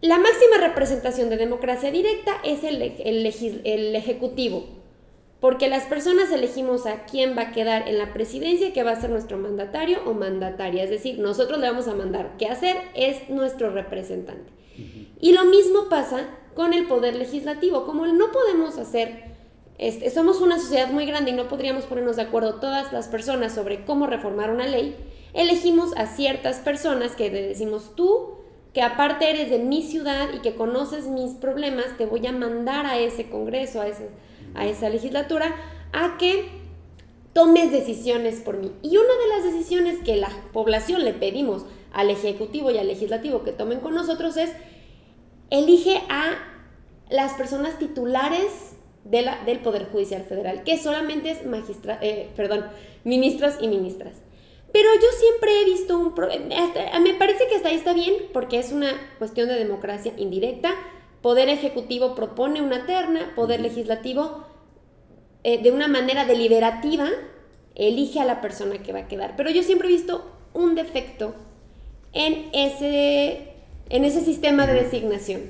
S3: La máxima representación de democracia directa es el, el, el ejecutivo, porque las personas elegimos a quién va a quedar en la presidencia, que va a ser nuestro mandatario o mandataria. Es decir, nosotros le vamos a mandar qué hacer, es nuestro representante. Y lo mismo pasa con el poder legislativo. Como no podemos hacer, este, somos una sociedad muy grande y no podríamos ponernos de acuerdo todas las personas sobre cómo reformar una ley, elegimos a ciertas personas que le decimos tú, que aparte eres de mi ciudad y que conoces mis problemas, te voy a mandar a ese Congreso, a, a esa legislatura, a que tomes decisiones por mí. Y una de las decisiones que la población le pedimos al Ejecutivo y al Legislativo que tomen con nosotros es, elige a las personas titulares de la, del Poder Judicial Federal, que solamente es magistra, eh, perdón, ministros y ministras. Pero yo siempre he visto un problema, me parece que hasta ahí está bien, porque es una cuestión de democracia indirecta. Poder Ejecutivo propone una terna, Poder Legislativo eh, de una manera deliberativa elige a la persona que va a quedar. Pero yo siempre he visto un defecto en ese, en ese sistema de designación.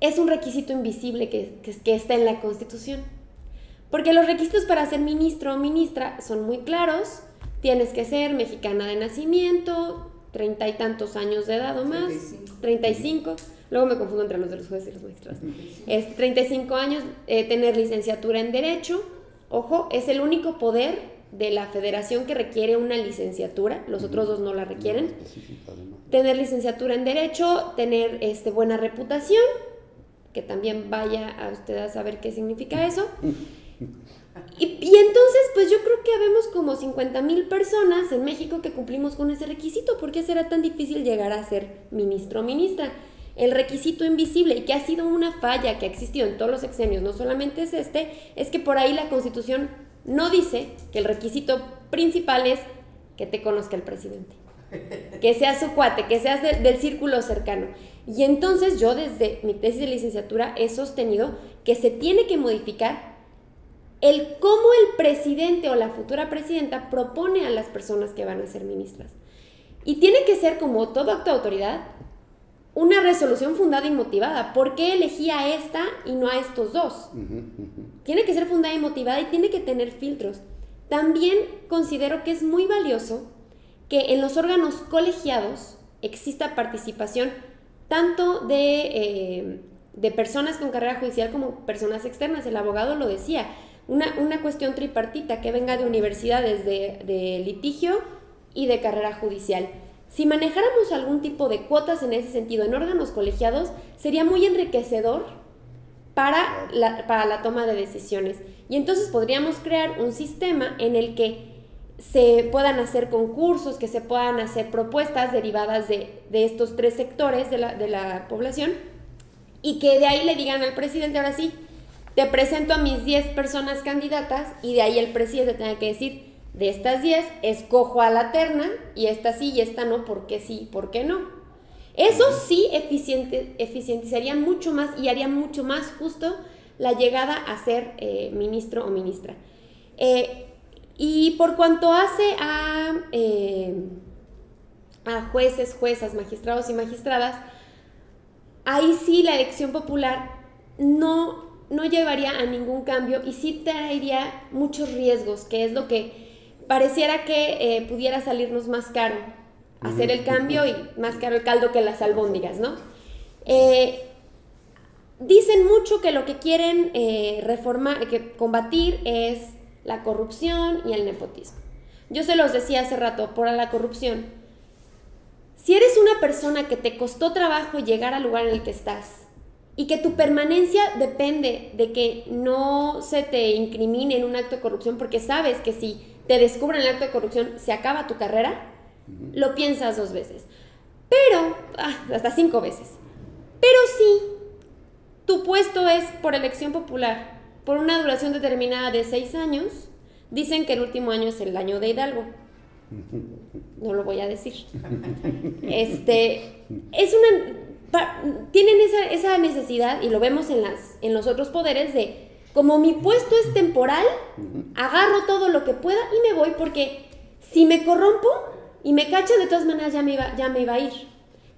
S3: Es un requisito invisible que, que, está en la Constitución. Porque los requisitos para ser ministro o ministra son muy claros. Tienes que ser mexicana de nacimiento, treinta y tantos años de edad o más, 35. Luego me confundo entre los de los jueces y los magistrados. Es 35 años, eh, tener licenciatura en Derecho. Ojo, es el único poder de la federación que requiere una licenciatura, los otros dos no la requieren. tener licenciatura en Derecho, tener este, buena reputación, que también vaya a usted a saber qué significa eso. Y, y, entonces, pues yo creo que habemos como 50 mil personas en México que cumplimos con ese requisito. ¿Por qué será tan difícil llegar a ser ministro o ministra? El requisito invisible y que ha sido una falla que ha existido en todos los exenios, no solamente es este, es que por ahí la Constitución no dice que el requisito principal es que te conozca el presidente, que seas su cuate, que seas del círculo cercano. Y entonces yo desde mi tesis de licenciatura he sostenido que se tiene que modificar el cómo el presidente o la futura presidenta propone a las personas que van a ser ministras. Y tiene que ser como todo acto de autoridad, una resolución fundada y motivada. ¿Por qué elegí a esta y no a estos dos? Tiene que ser fundada y motivada y tiene que tener filtros. También considero que es muy valioso que en los órganos colegiados exista participación tanto de, eh, de personas con carrera judicial como personas externas. El abogado lo decía, una, una cuestión tripartita que venga de universidades de, de litigio y de carrera judicial si manejáramos algún tipo de cuotas en ese sentido en órganos colegiados, sería muy enriquecedor para la, para la toma de decisiones. Y entonces podríamos crear un sistema en el que se puedan hacer concursos, que se puedan hacer propuestas derivadas de, estos tres sectores de la, de la, población y que de ahí le digan al presidente, ahora sí, te presento a mis 10 personas candidatas y de ahí el presidente tenga que decir, de estas 10, escojo a la terna y esta sí y esta no, porque sí, por qué no. Eso sí eficiente, eficientizaría mucho más y haría mucho más justo la llegada a ser eh, ministro o ministra. Eh, y por cuanto hace a, eh, a jueces, juezas, magistrados y magistradas, ahí sí la elección popular no, no llevaría a ningún cambio y sí traería muchos riesgos, que es lo que pareciera que eh, pudiera salirnos más caro hacer el cambio y más caro el caldo que las albóndigas, ¿no? Eh, dicen mucho que lo que quieren eh, reformar, que combatir es la corrupción y el nepotismo. Yo se los decía hace rato, por la corrupción. Si eres una persona que te costó trabajo llegar al lugar en el que estás y que tu permanencia depende de que no se te incrimine en un acto de corrupción porque sabes que si te descubren el acto de corrupción, se acaba tu carrera, lo piensas dos veces. Pero, ah, hasta cinco veces. Pero si tu puesto es por elección popular, por una duración determinada de seis años, dicen que el último año es el año de Hidalgo. No lo voy a decir. Este, es una, tienen esa, esa necesidad, y lo vemos en, las, en los otros poderes, de como mi puesto es temporal, agarro todo lo que pueda y me voy porque si me corrompo y me cacho, de todas maneras ya me iba, ya me iba a ir.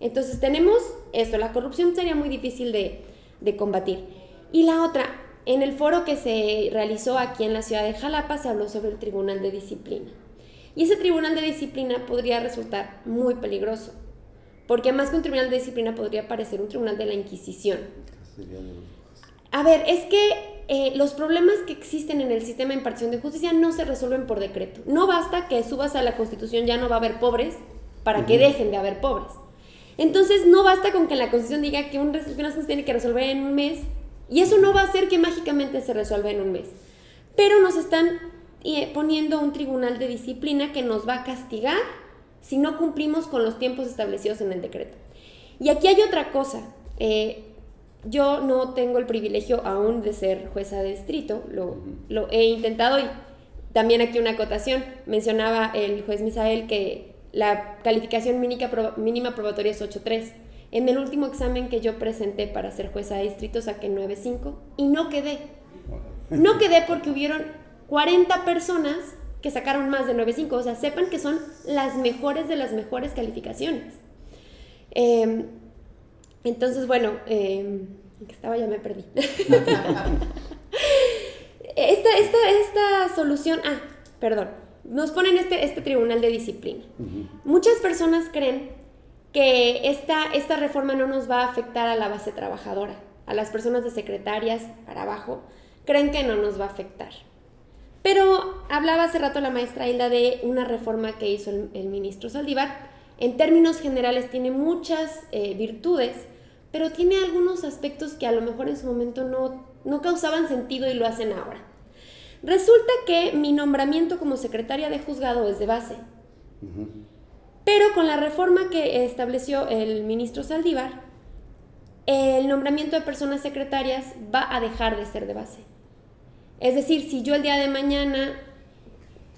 S3: Entonces tenemos esto, la corrupción sería muy difícil de, de combatir. Y la otra, en el foro que se realizó aquí en la ciudad de Jalapa se habló sobre el Tribunal de Disciplina. Y ese Tribunal de Disciplina podría resultar muy peligroso, porque más que un tribunal de disciplina podría parecer un tribunal de la Inquisición. A ver, es que eh, los problemas que existen en el sistema de impartición de justicia no se resuelven por decreto. No basta que subas a la Constitución ya no va a haber pobres para que dejen de haber pobres. Entonces no basta con que la Constitución diga que un asunto tiene que resolver en un mes y eso no va a hacer que mágicamente se resuelva en un mes. Pero nos están eh, poniendo un tribunal de disciplina que nos va a castigar si no cumplimos con los tiempos establecidos en el decreto. Y aquí hay otra cosa. Eh, yo no tengo el privilegio aún de ser jueza de distrito, lo, lo he intentado y también aquí una acotación. Mencionaba el juez Misael que la calificación mínima, probatoria es 8.3. En el último examen que yo presenté para ser jueza de distrito saqué 9.5 y no quedé. No quedé porque hubieron 40 personas que sacaron más de 9.5. O sea, sepan que son las mejores de las mejores calificaciones. Em, entonces, bueno, eh, que estaba ya me perdí. esta, esta, esta solución, ah, perdón, nos ponen este, este tribunal de disciplina. Muchas personas creen que esta, esta reforma no nos va a afectar a la base trabajadora, a las personas de secretarias para abajo, creen que no nos va a afectar. Pero hablaba hace rato la maestra Hilda de una reforma que hizo el, ministro Saldívar. En términos generales tiene muchas eh, virtudes, pero tiene algunos aspectos que a lo mejor en su momento no, no causaban sentido y lo hacen ahora. Resulta que mi nombramiento como secretaria de juzgado es de base. Pero con la reforma que estableció el ministro Saldívar, el nombramiento de personas secretarias va a dejar de ser de base. Es decir, si yo el día de mañana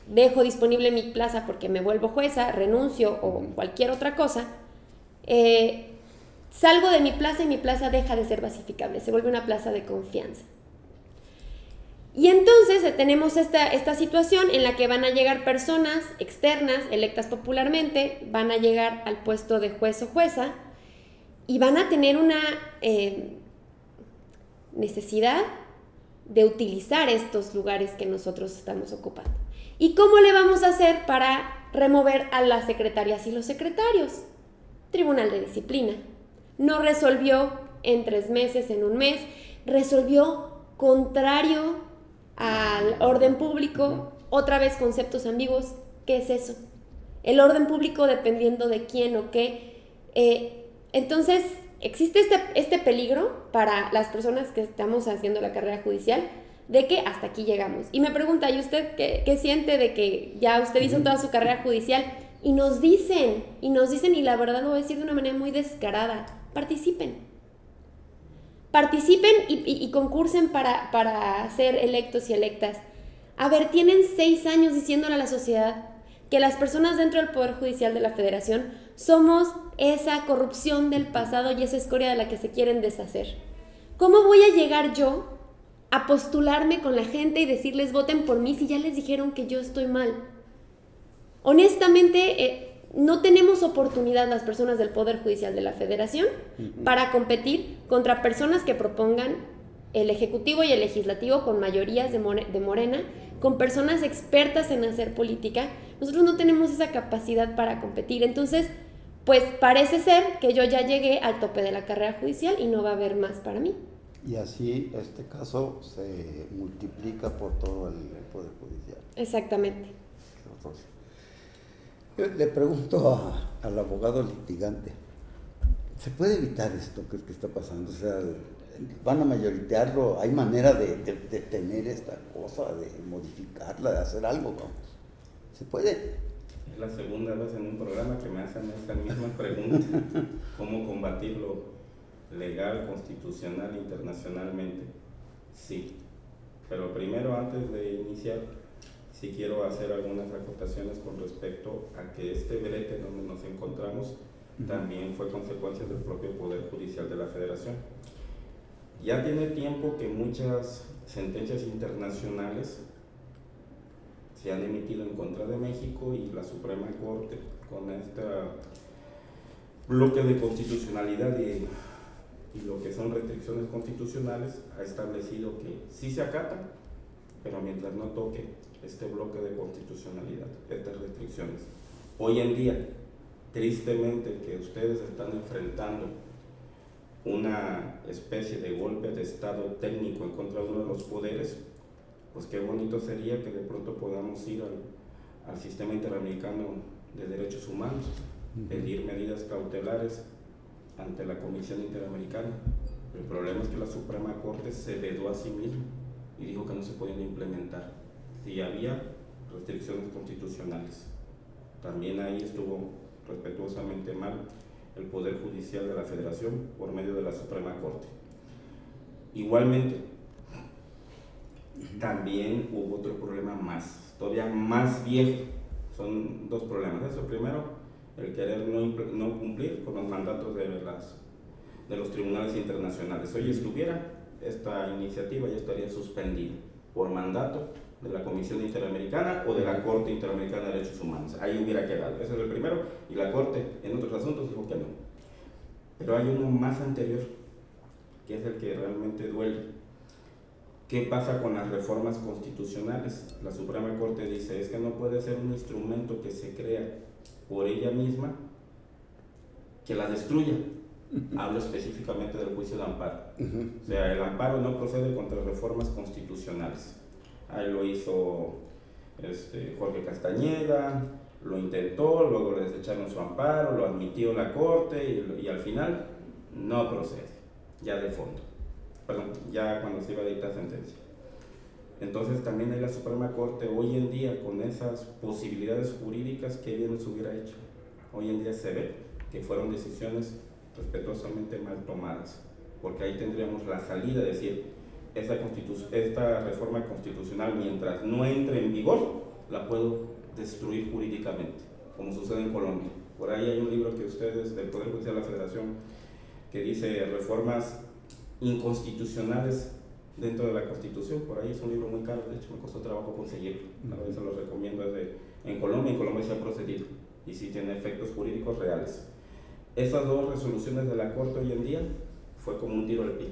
S3: dejo disponible mi plaza porque me vuelvo jueza, renuncio o cualquier otra cosa, eh, salgo de mi plaza y mi plaza deja de ser basificable, se vuelve una plaza de confianza. Y entonces eh, tenemos esta, esta situación en la que van a llegar personas externas, electas popularmente, van a llegar al puesto de juez o jueza y van a tener una eh, necesidad de utilizar estos lugares que nosotros estamos ocupando. ¿Y cómo le vamos a hacer para remover a las secretarias y los secretarios? Tribunal de Disciplina. No resolvió en tres meses, en un mes, resolvió contrario al orden público, otra vez conceptos ambiguos. ¿Qué es eso? El orden público dependiendo de quién o qué. Eh, entonces, existe este, este peligro para las personas que estamos haciendo la carrera judicial de que hasta aquí llegamos. Y me pregunta, ¿y usted qué, qué siente de que ya usted hizo toda su carrera judicial? Y nos dicen, y nos dicen, y la verdad lo voy a decir de una manera muy descarada, participen. Participen y, concursen para, para ser electos y electas. A ver, tienen seis años diciéndole a la sociedad que las personas dentro del Poder Judicial de la Federación somos esa corrupción del pasado y esa escoria de la que se quieren deshacer. ¿Cómo voy a llegar yo a postularme con la gente y decirles voten por mí si ya les dijeron que yo estoy mal? Honestamente, eh, no tenemos oportunidad las personas del Poder Judicial de la Federación para competir contra personas que propongan el Ejecutivo y el Legislativo con mayorías de, de Morena, con personas expertas en hacer política. Nosotros no tenemos esa capacidad para competir. Entonces, pues parece ser que yo ya llegué al tope de la carrera judicial y no va a haber más para mí.
S1: Y así este caso se multiplica por todo el, Poder Judicial.
S3: Exactamente.
S1: Yo le pregunto al abogado litigante, ¿se puede evitar esto que, que está pasando? O sea, ¿van a mayoritearlo? ¿Hay manera de, de, tener esta cosa, de modificarla, de hacer algo? ¿Se puede?
S4: Es la segunda vez en un programa que me hacen esta misma pregunta, ¿cómo combatirlo legal, constitucional, internacionalmente? Sí, pero primero antes de iniciar, sí quiero hacer algunas acotaciones con respecto a que este brete donde nos encontramos también fue consecuencia del propio Poder Judicial de la Federación. Ya tiene tiempo que muchas sentencias internacionales se han emitido en contra de México y la Suprema Corte con este bloque de constitucionalidad y, lo que son restricciones constitucionales ha establecido que sí se acata, pero mientras no toque este bloque de constitucionalidad, estas restricciones. Hoy en día, tristemente que ustedes están enfrentando una especie de golpe de Estado técnico en contra de uno de los poderes, pues qué bonito sería que de pronto podamos ir al, al sistema interamericano de derechos humanos, pedir medidas cautelares ante la Comisión Interamericana. El problema es que la Suprema Corte se vedó a sí misma y dijo que no se podían implementar si había restricciones constitucionales. También ahí estuvo respetuosamente mal el Poder Judicial de la Federación por medio de la Suprema Corte. Igualmente, también hubo otro problema más, todavía más viejo. Son dos problemas. Eso primero, el querer no, cumplir con los mandatos de, las, de los tribunales internacionales. Hoy estuviera esta iniciativa ya estaría suspendida por mandato de la Comisión Interamericana o de la Corte Interamericana de Derechos Humanos. Ahí hubiera quedado. Ese es el primero. Y la Corte en otros asuntos dijo que no. Pero hay uno más anterior, que es el que realmente duele. ¿Qué pasa con las reformas constitucionales? La Suprema Corte dice, es que no puede ser un instrumento que se crea por ella misma que la destruya. Hablo específicamente del juicio de amparo. O sea, el amparo no procede contra reformas constitucionales. Ahí lo hizo este, Jorge Castañeda, lo intentó, luego le desecharon su amparo, lo admitió la corte y, y, al final no procede, ya de fondo. Perdón, ya cuando se iba a dictar sentencia. Entonces también hay la Suprema Corte hoy en día con esas posibilidades jurídicas que bien nos hubiera hecho. Hoy en día se ve que fueron decisiones respetuosamente mal tomadas, porque ahí tendríamos la salida, de decir, esta, esta reforma constitucional mientras no entre en vigor, la puedo destruir jurídicamente, como sucede en Colombia. Por ahí hay un libro que ustedes del Poder Judicial de la Federación que dice reformas inconstitucionales dentro de la Constitución. Por ahí es un libro muy caro, de hecho me costó trabajo conseguirlo. A veces lo recomiendo desde en Colombia, en Colombia se ha procedido y sí tiene efectos jurídicos reales. Esas dos resoluciones de la Corte hoy en día fue como un tiro al pie,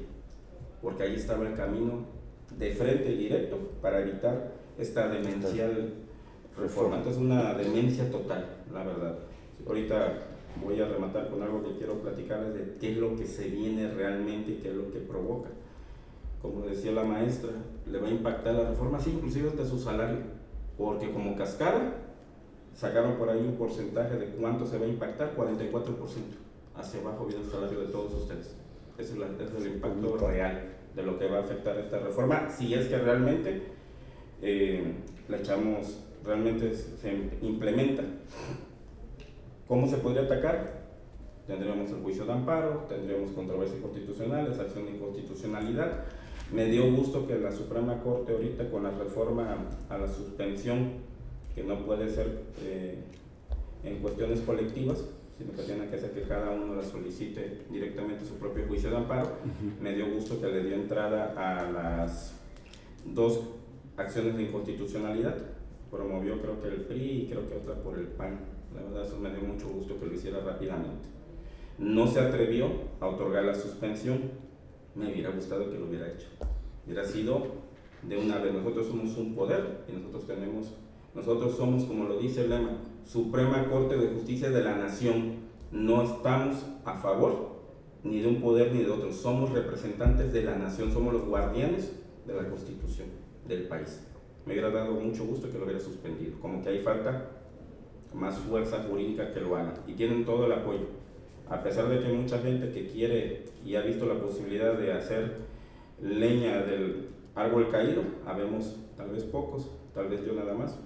S4: porque ahí estaba el camino de frente y directo para evitar esta demencial reforma. Entonces, una demencia total, la verdad. Ahorita voy a rematar con algo que quiero platicarles de qué es lo que se viene realmente y qué es lo que provoca. Como decía la maestra, le va a impactar la reforma, sí, inclusive hasta su salario, porque como cascada sacaron por ahí un porcentaje de cuánto se va a impactar, 44%. Hacia abajo viene el salario de todos ustedes. Ese es, el impacto real de lo que va a afectar esta reforma, si es que realmente eh, la echamos, realmente se implementa. ¿Cómo se podría atacar? Tendríamos el juicio de amparo, tendríamos controversias constitucionales, acción de inconstitucionalidad. Me dio gusto que la Suprema Corte ahorita con la reforma a la suspensión que no puede ser eh, en cuestiones colectivas, sino que tiene que ser que cada uno la solicite directamente su propio juicio de amparo. Me dio gusto que le dio entrada a las dos acciones de inconstitucionalidad. Promovió creo que el PRI y creo que otra por el PAN. La verdad eso me dio mucho gusto que lo hiciera rápidamente. No se atrevió a otorgar la suspensión. Me hubiera gustado que lo hubiera hecho. Hubiera sido de una vez. Nosotros somos un poder y nosotros tenemos nosotros somos, como lo dice el lema, Suprema Corte de Justicia de la Nación. No estamos a favor ni de un poder ni de otro. Somos representantes de la nación, somos los guardianes de la Constitución del país. Me hubiera dado mucho gusto que lo hubiera suspendido. Como que hay falta más fuerza jurídica que lo haga. Y tienen todo el apoyo. A pesar de que hay mucha gente que quiere y ha visto la posibilidad de hacer leña del árbol caído, habemos tal vez pocos, tal vez yo nada más,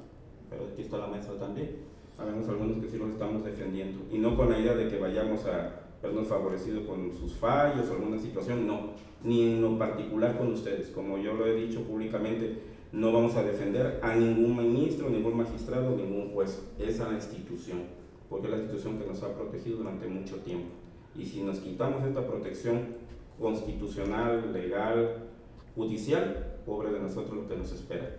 S4: pero aquí está la maestra también. Habemos algunos que sí los estamos defendiendo y no con la idea de que vayamos a vernos favorecidos con sus fallos o alguna situación, no, ni en lo particular con ustedes. Como yo lo he dicho públicamente, no vamos a defender a ningún ministro, ningún magistrado, ningún juez. Es a la institución, porque es la institución que nos ha protegido durante mucho tiempo. Y si nos quitamos esta protección constitucional, legal, judicial, pobre de nosotros lo que nos espera.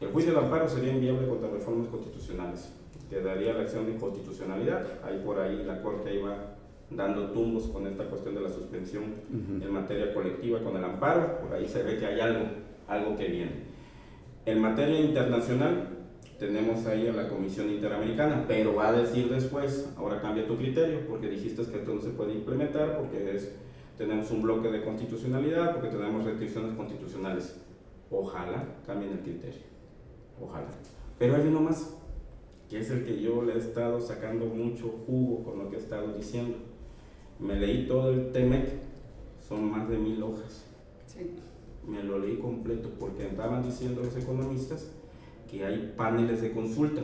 S4: El juicio de amparo sería inviable contra reformas constitucionales. Quedaría la acción de inconstitucionalidad. Ahí por ahí la Corte iba dando tumbos con esta cuestión de la suspensión en materia colectiva con el amparo. Por ahí se ve que hay algo, algo que viene. En materia internacional tenemos ahí a la Comisión Interamericana, pero va a decir después, ahora cambia tu criterio, porque dijiste que esto no se puede implementar, porque es, tenemos un bloque de constitucionalidad, porque tenemos restricciones constitucionales. Ojalá cambien el criterio, ojalá. Pero hay uno más, que es el que yo le he estado sacando mucho jugo con lo que he estado diciendo. Me leí todo el TEMEC, son más de mil hojas.
S2: Sí.
S4: Me lo leí completo porque estaban diciendo los economistas que hay paneles de consulta.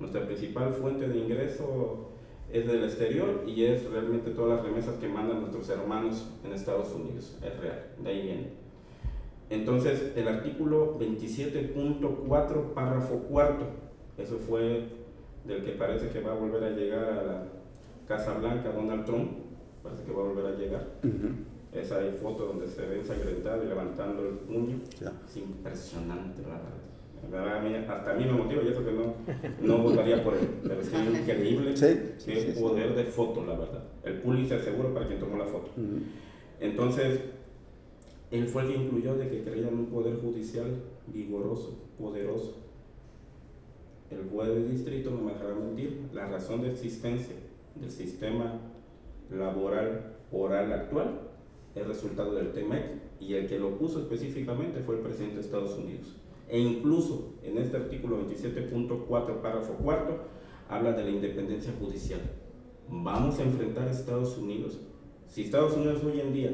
S4: Nuestra principal fuente de ingreso es del exterior y es realmente todas las remesas que mandan nuestros hermanos en Estados Unidos. Es real, de ahí viene. Entonces, el artículo 27.4, párrafo cuarto, eso fue del que parece que va a volver a llegar a la Casa Blanca Donald Trump, parece que va a volver a llegar. Esa foto donde se ve ensangrentado y levantando el puño. Es impresionante, la verdad hasta a mí me motiva y eso que no, no votaría por él, pero es increíble sí, qué poder de foto, la verdad. El Pulitzer seguro para quien tomó la foto. Entonces, él fue el que incluyó de que creía en un poder judicial vigoroso, poderoso. El juez de distrito, no me dejará mentir, la razón de existencia del sistema laboral oral actual es resultado del TEMEC y el que lo puso específicamente fue el presidente de Estados Unidos. E incluso en este artículo 27.4, párrafo cuarto, habla de la independencia judicial. Vamos a enfrentar a Estados Unidos. Si Estados Unidos hoy en día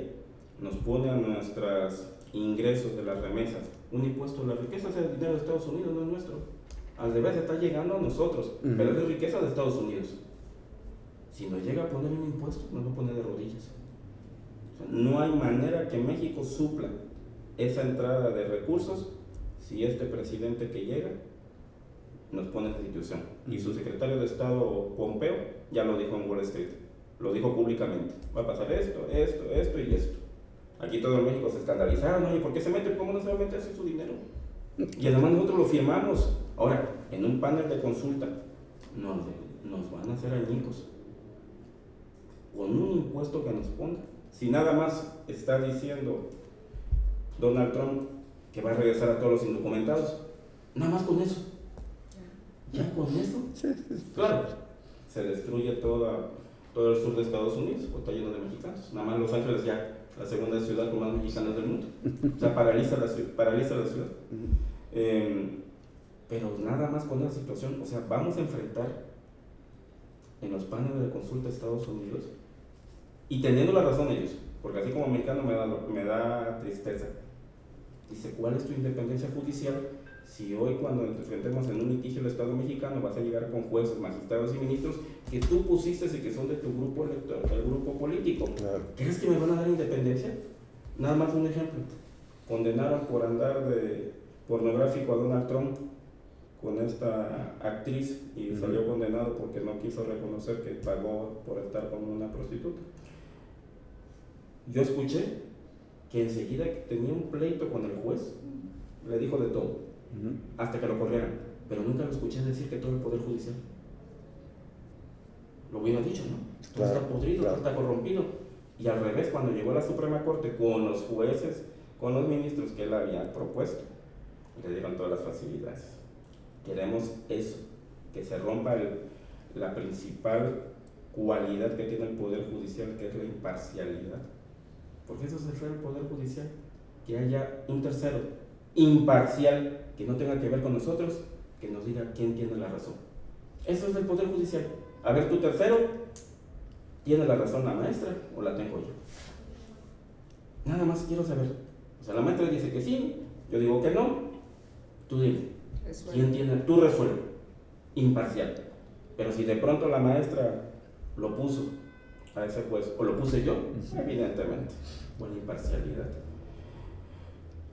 S4: nos pone a nuestros ingresos de las remesas un impuesto, la riqueza es el dinero de Estados Unidos, no es nuestro. Al revés, está llegando a nosotros, pero es de riqueza de Estados Unidos. Si nos llega a poner un impuesto, nos va a poner de rodillas. no hay manera que México supla esa entrada de recursos si este presidente que llega nos pone esta situación. Y su secretario de Estado, Pompeo, ya lo dijo en Wall Street, lo dijo públicamente. Va a pasar esto, esto, esto y esto. Aquí todo el México se escandalizaron, ¿y ¿por qué se mete? ¿Cómo no se va a meter su dinero? Y además nosotros lo firmamos. Ahora, en un panel de consulta, nos, nos van a hacer añicos. Con un impuesto que nos ponga. Si nada más está diciendo Donald Trump que va a regresar a todos los indocumentados. Nada más con eso. Ya con eso. Claro, se destruye toda, todo el sur de Estados Unidos, pues está lleno de mexicanos. Nada más Los Ángeles ya, la segunda ciudad con más mexicanos del mundo. O sea, paraliza la, paraliza la ciudad. Pero nada más con esa situación, o sea, vamos a enfrentar en los paneles de consulta de Estados Unidos y teniendo la razón ellos, porque así como mexicano me da, me da tristeza Dice, ¿cuál es tu independencia judicial? Si hoy cuando nos enfrentemos en un litigio del Estado mexicano vas a llegar con jueces, magistrados y ministros que tú pusiste y que son de tu grupo electoral, del grupo político, ¿crees que me van a dar independencia? Nada más un ejemplo. Condenaron por andar de pornográfico a Donald Trump con esta actriz y salió condenado porque no quiso reconocer que pagó por estar con una prostituta. Yo escuché que enseguida tenía un pleito con el juez, le dijo de todo, hasta que lo corrieran. Pero nunca lo escuché decir que todo el Poder Judicial. Lo hubiera dicho, ¿no? Todo está podrido, todo está corrompido. Y al revés, cuando llegó a la Suprema Corte con los jueces, con los ministros que él había propuesto, le dieron todas las facilidades. Queremos eso, que se rompa la principal cualidad que tiene el Poder Judicial, que es la imparcialidad porque eso es el Poder Judicial, que haya un tercero imparcial que no tenga que ver con nosotros, que nos diga quién tiene la razón. Eso es el Poder Judicial. A ver, tu tercero, ¿tiene la razón la maestra o la tengo yo? Nada más quiero saber. O sea, la maestra dice que sí, yo digo que no, tú dime. ¿Quién tiene? Tú resuelve. Imparcial. Pero si de pronto la maestra lo puso a ese juez, o lo puse yo, evidentemente, buena imparcialidad.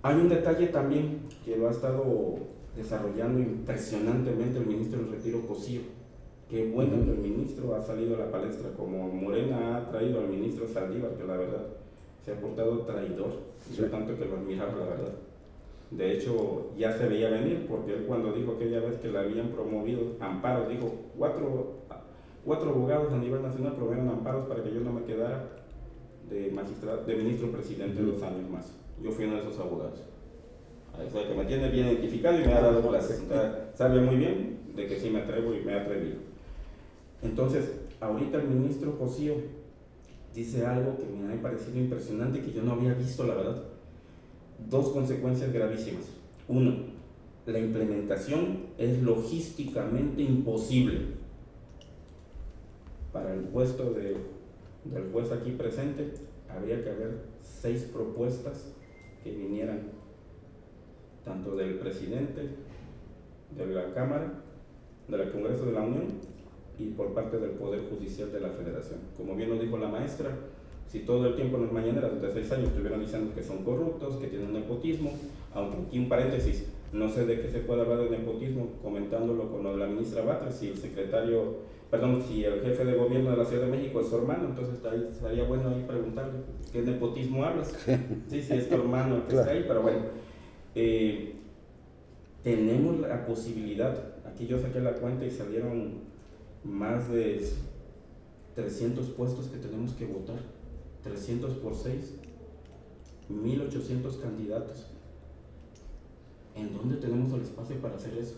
S4: Hay un detalle también que lo ha estado desarrollando impresionantemente el ministro del Retiro Cosío. Qué bueno que el ministro ha salido a la palestra, como Morena ha traído al ministro Saldívar, que la verdad se ha portado traidor, yo tanto que lo admiraba, la verdad. De hecho, ya se veía venir, porque él cuando dijo aquella vez que le habían promovido amparo, dijo cuatro Cuatro abogados a nivel nacional proveyeron amparos para que yo no me quedara de, magistrado, de ministro presidente dos años más. Yo fui uno de esos abogados. Eso es que me tiene bien identificado y me ha dado clases. sabe muy bien de que sí me atrevo y me he atrevido. Entonces, ahorita el ministro Cosío dice algo que me ha parecido impresionante que yo no había visto, la verdad. Dos consecuencias gravísimas. Uno, la implementación es logísticamente imposible. Para el puesto de, del juez aquí presente, habría que haber seis propuestas que vinieran tanto del presidente de la Cámara, del Congreso de la Unión y por parte del Poder Judicial de la Federación. Como bien lo dijo la maestra, si todo el tiempo en las mañaneras de seis años estuvieran diciendo que son corruptos, que tienen nepotismo, aunque aquí un paréntesis, no sé de qué se puede hablar de nepotismo, comentándolo con la ministra Batres, si el secretario, perdón, si el jefe de gobierno de la Ciudad de México es su hermano, entonces estaría bueno ahí preguntarle, ¿qué nepotismo hablas? Sí, sí, es tu hermano el que está ahí, pero bueno, eh, tenemos la posibilidad, aquí yo saqué la cuenta y salieron más de 300 puestos que tenemos que votar, 300 por 6, 1800 candidatos. ¿En dónde tenemos el espacio para hacer eso?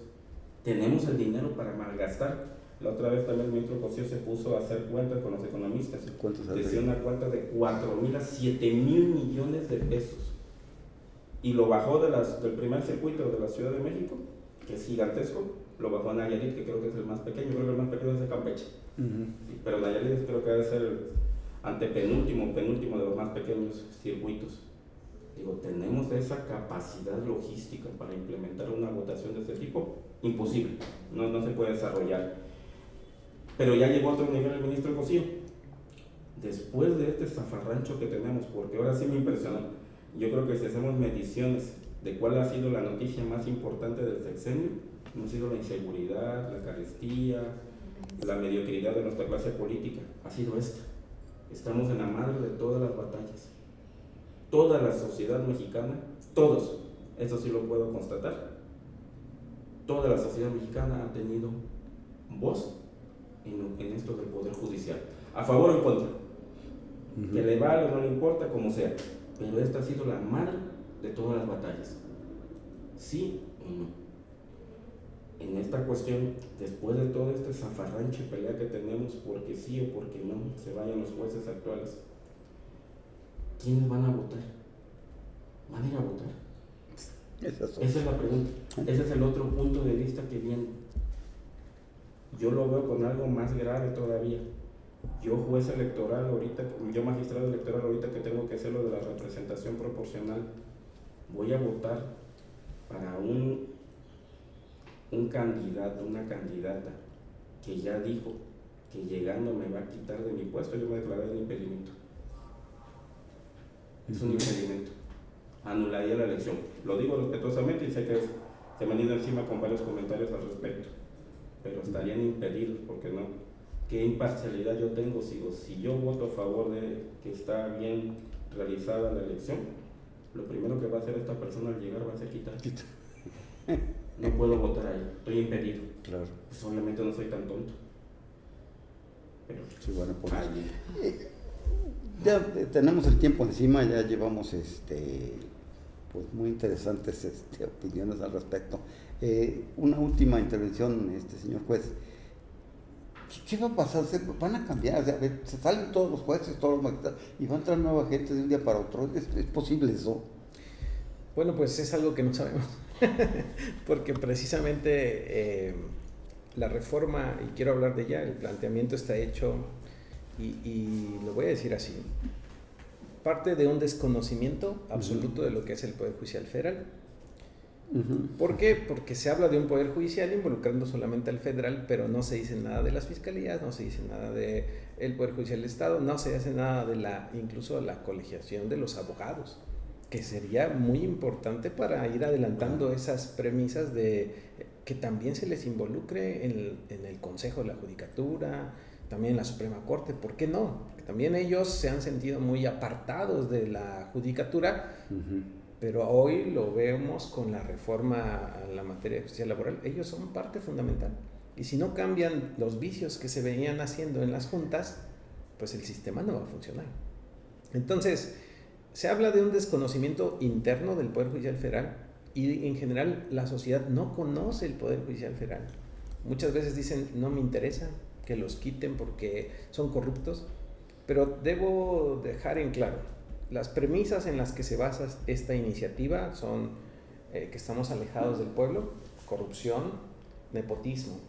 S4: Tenemos el dinero para malgastar. La otra vez también el ministro Cosío se puso a hacer cuentas con los economistas. Decía una cuenta de 4 mil a 7 mil millones de pesos. Y lo bajó de las, del primer circuito de la Ciudad de México, que es gigantesco, lo bajó a Nayarit, que creo que es el más pequeño, creo que el más pequeño es de Campeche. pero Nayarit creo que debe ser el antepenúltimo, penúltimo de los más pequeños circuitos. Digo, ¿tenemos esa capacidad logística para implementar una votación de este tipo? Imposible, no, no se puede desarrollar. Pero ya llegó a otro nivel el ministro Cosío. Después de este zafarrancho que tenemos, porque ahora sí me impresionó, yo creo que si hacemos mediciones de cuál ha sido la noticia más importante del sexenio, no ha sido la inseguridad, la carestía, la mediocridad de nuestra clase política, ha sido esta. Estamos en la madre de todas las batallas. Toda la sociedad mexicana, todos, eso sí lo puedo constatar, toda la sociedad mexicana ha tenido voz en, en esto del Poder Judicial, a favor o en contra. Que le vale o no le importa, como sea. Pero esta ha sido la madre de todas las batallas. ¿Sí o no? En esta cuestión, después de todo este zafarranche pelea que tenemos, porque sí o porque no, se vayan los jueces actuales, ¿quiénes van a votar? ¿Van a ir a votar? Esa es la pregunta. Ese es el otro punto de vista que viene. Yo lo veo con algo más grave todavía yo juez electoral ahorita, yo magistrado electoral ahorita que tengo que hacer lo de la representación proporcional, voy a votar para un, un candidato, una candidata que ya dijo que llegando me va a quitar de mi puesto, yo me declaré un impedimento. Es un impedimento. Anularía la elección. Lo digo respetuosamente y sé que se me han ido encima con varios comentarios al respecto, pero estarían impedidos porque no, qué imparcialidad yo tengo. Si, si yo voto a favor de que está bien realizada la elección, lo primero que va a hacer esta persona al llegar va a ser quitar. No puedo votar ahí, estoy impedido.
S1: Claro.
S4: Pues obviamente no soy tan tonto.
S1: Pero sí, bueno, pues, eh, ya eh, tenemos el tiempo encima, ya llevamos este pues muy interesantes este, opiniones al respecto. Eh, una última intervención, este señor juez. ¿qué va a pasar? ¿Se van a cambiar, se salen todos los jueces, todos los magistrados, y va a entrar nueva gente de un día para otro. ¿Es, posible eso?
S5: Bueno, pues es algo que no sabemos, porque precisamente eh, la reforma, y quiero hablar de ella, el planteamiento está hecho, y, lo voy a decir así, parte de un desconocimiento absoluto de lo que es el Poder Judicial Federal. ¿Por qué? Porque se habla de un poder judicial involucrando solamente al federal, pero no se dice nada de las fiscalías, no se dice nada del el poder judicial del Estado, no se hace nada de la, incluso la colegiación de los abogados, que sería muy importante para ir adelantando esas premisas de que también se les involucre en el, Consejo de la Judicatura, también en la Suprema Corte, ¿por qué no? también ellos se han sentido muy apartados de la judicatura pero hoy lo vemos con la reforma a la materia de justicia laboral. Ellos son parte fundamental. Y si no cambian los vicios que se venían haciendo en las juntas, pues el sistema no va a funcionar. Entonces, se habla de un desconocimiento interno del Poder Judicial Federal Y en general la sociedad no conoce el Poder Judicial Federal. Muchas veces dicen, no me interesa que los quiten porque son corruptos, pero debo dejar en claro, las premisas en las que se basa esta iniciativa son eh, que estamos alejados del pueblo, corrupción, nepotismo.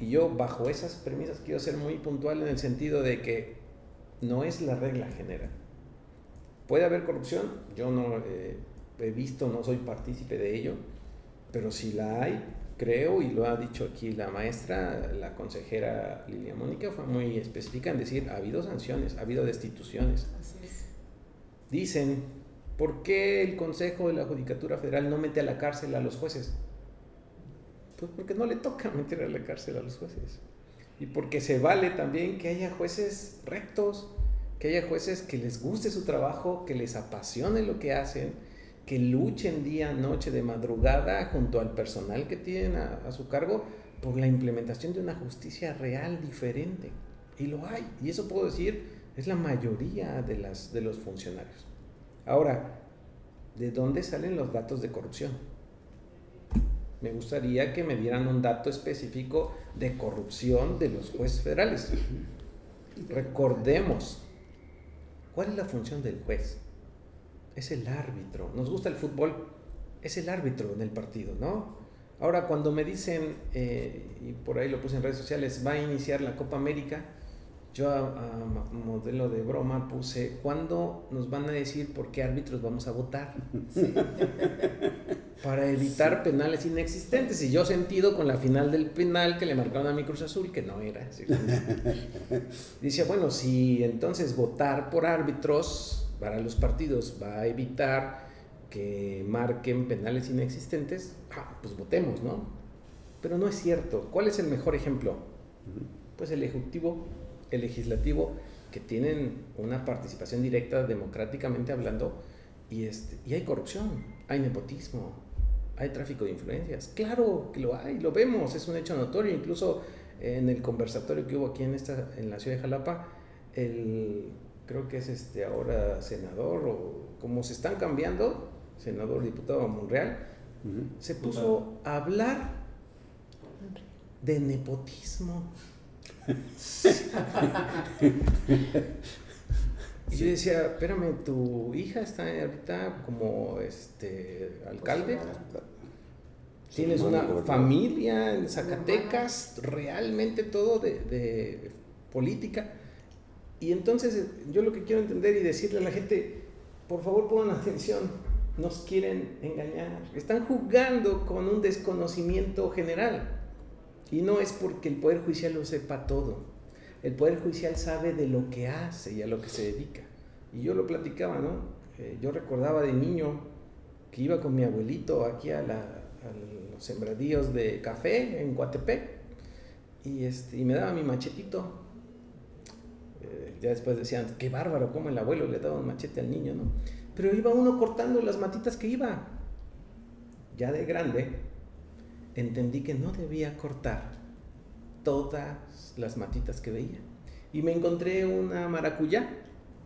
S5: Y yo bajo esas premisas quiero ser muy puntual en el sentido de que no es la regla general. Puede haber corrupción, yo no eh, he visto, no soy partícipe de ello, pero si la hay, creo, y lo ha dicho aquí la maestra, la consejera Lilia Mónica, fue muy específica en decir, ha habido sanciones, ha habido destituciones. Dicen, ¿por qué el Consejo de la Judicatura Federal no mete a la cárcel a los jueces? Pues porque no le toca meter a la cárcel a los jueces. Y porque se vale también que haya jueces rectos, que haya jueces que les guste su trabajo, que les apasione lo que hacen, que luchen día, noche, de madrugada junto al personal que tienen a, su cargo por la implementación de una justicia real diferente. Y lo hay. Y eso puedo decir, es la mayoría de, las, de los funcionarios. Ahora, ¿de dónde salen los datos de corrupción? Me gustaría que me dieran un dato específico de corrupción de los jueces federales. Recordemos, ¿cuál es la función del juez? es el árbitro. Nos gusta el fútbol, es el árbitro en el partido, ¿no? Ahora, cuando me dicen, eh, y por ahí lo puse en redes sociales, va a iniciar la Copa América, yo a, modelo de broma puse, ¿cuándo nos van a decir por qué árbitros vamos a votar? Para evitar penales inexistentes. Y yo sentido con la final del penal que le marcaron a mi Cruz Azul, que no era. Dice, bueno, si entonces votar por árbitros para los partidos va a evitar que marquen penales inexistentes, ah, pues votemos, ¿no? Pero no es cierto. ¿Cuál es el mejor ejemplo? Pues el Ejecutivo, el Legislativo, que tienen una participación directa democráticamente hablando, y, este, y hay corrupción, hay nepotismo, hay tráfico de influencias. Claro que lo hay, lo vemos, es un hecho notorio. Incluso en el conversatorio que hubo aquí en, esta, en la ciudad de Jalapa, el creo que es este ahora senador o como se están cambiando, senador, diputado Monreal, se puso a hablar de nepotismo. y yo decía, espérame, tu hija está ahorita como este alcalde. Tienes una familia en Zacatecas, realmente todo de, de política y entonces yo lo que quiero entender y decirle a la gente, por favor pongan atención, nos quieren engañar, están jugando con un desconocimiento general. Y no es porque el Poder Judicial lo sepa todo. El Poder Judicial sabe de lo que hace y a lo que se dedica. Y yo lo platicaba, ¿no? Eh, yo recordaba de niño que iba con mi abuelito aquí a, los sembradíos de café en Coatepec y, este, y me daba mi machetito ya después decían, qué bárbaro, como el abuelo le daba un machete al niño, ¿no? Pero iba uno cortando las matitas que iba. Ya de grande, entendí que no debía cortar todas las matitas que veía. Y me encontré una maracuyá.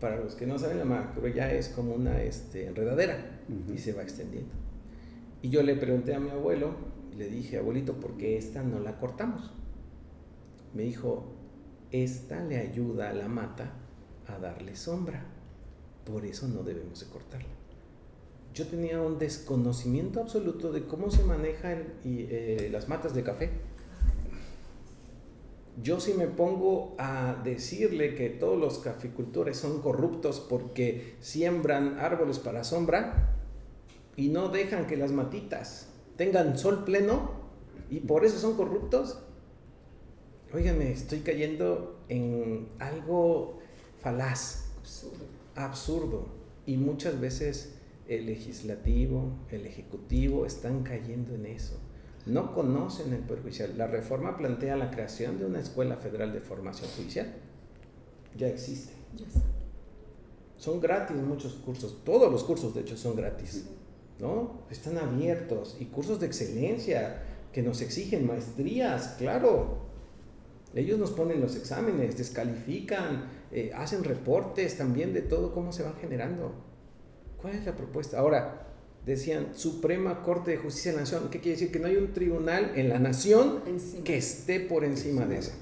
S5: Para los que no saben, la maracuyá es como una este, enredadera y se va extendiendo. Y yo le pregunté a mi abuelo, le dije, abuelito, ¿por qué esta no la cortamos? Me dijo, esta le ayuda a la mata a darle sombra. Por eso no debemos de cortarla. Yo tenía un desconocimiento absoluto de cómo se manejan eh, las matas de café. Yo si me pongo a decirle que todos los caficultores son corruptos porque siembran árboles para sombra y no dejan que las matitas tengan sol pleno y por eso son corruptos, Óigame, estoy cayendo en algo falaz, absurdo. absurdo. Y muchas veces el legislativo, el ejecutivo están cayendo en eso. No conocen el Poder Judicial. La reforma plantea la creación de una escuela federal de formación judicial. Ya existe. Son gratis muchos cursos. Todos los cursos, de hecho, son gratis. ¿no? Están abiertos. Y cursos de excelencia que nos exigen maestrías, claro. Ellos nos ponen los exámenes, descalifican, eh, hacen reportes también de todo cómo se van generando. ¿Cuál es la propuesta? Ahora, decían Suprema Corte de Justicia de la Nación. ¿Qué quiere decir? Que no hay un tribunal en la nación
S2: Encima.
S5: que esté por encima de eso.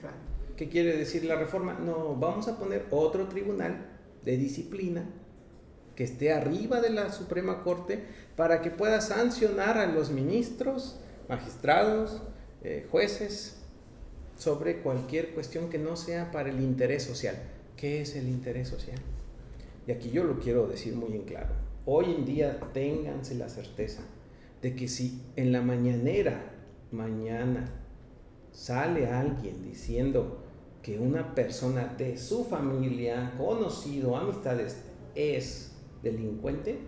S2: Claro.
S5: ¿Qué quiere decir la reforma? No, vamos a poner otro tribunal de disciplina que esté arriba de la Suprema Corte para que pueda sancionar a los ministros, magistrados, eh, jueces sobre cualquier cuestión que no sea para el interés social. ¿Qué es el interés social? Y aquí yo lo quiero decir muy en claro. Hoy en día ténganse la certeza de que si en la mañanera, mañana, sale alguien diciendo que una persona de su familia, conocido, amistades, es delincuente,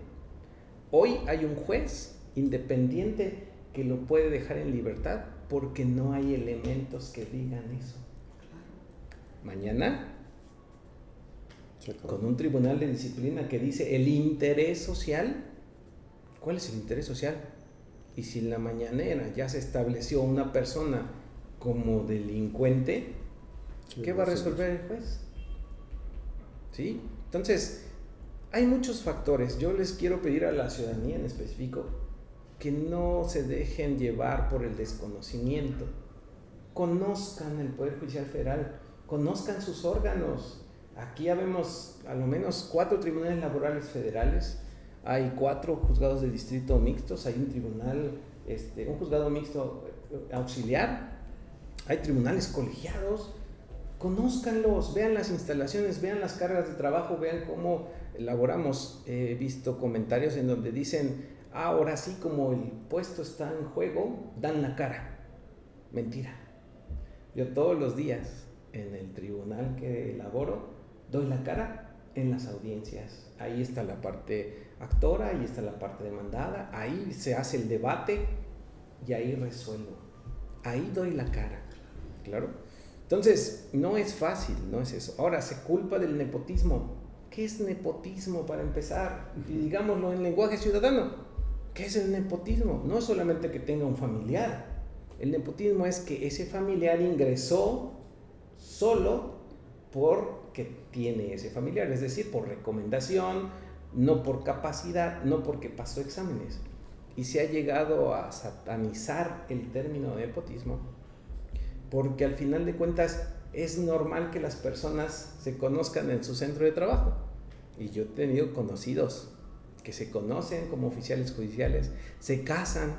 S5: hoy hay un juez independiente que lo puede dejar en libertad porque no hay elementos que digan eso. Mañana. Con un tribunal de disciplina que dice el interés social, ¿cuál es el interés social? Y si en la mañanera ya se estableció una persona como delincuente, ¿Qué va a resolver el juez? ¿Sí? Entonces, hay muchos factores. Yo les quiero pedir a la ciudadanía en específico que no se dejen llevar por el desconocimiento. Conozcan el Poder Judicial Federal, conozcan sus órganos. Aquí ya vemos a lo menos cuatro tribunales laborales federales, hay cuatro juzgados de distrito mixtos, hay un tribunal, este, un juzgado mixto eh, auxiliar, hay tribunales colegiados, conózcanlos, vean las instalaciones, vean las cargas de trabajo, vean cómo elaboramos. He visto comentarios en donde dicen, "Ah, ahora sí como el puesto está en juego, dan la cara. Mentira. Yo todos los días en el tribunal que elaboro doy la cara en las audiencias. Ahí está la parte actora, ahí está la parte demandada, ahí se hace el debate y ahí resuelvo. Ahí doy la cara. Claro. Entonces, no es fácil, no es eso. Ahora, se culpa del nepotismo. ¿Qué es nepotismo para empezar? Y digámoslo en lenguaje ciudadano. ¿Qué es el nepotismo? No es solamente que tenga un familiar. El nepotismo es que ese familiar ingresó solo porque tiene ese familiar, es decir, por recomendación, no por capacidad, no porque pasó exámenes. Y se ha llegado a satanizar el término de nepotismo porque al final de cuentas es normal que las personas se conozcan en su centro de trabajo. Y yo he tenido conocidos que se conocen como oficiales judiciales, se casan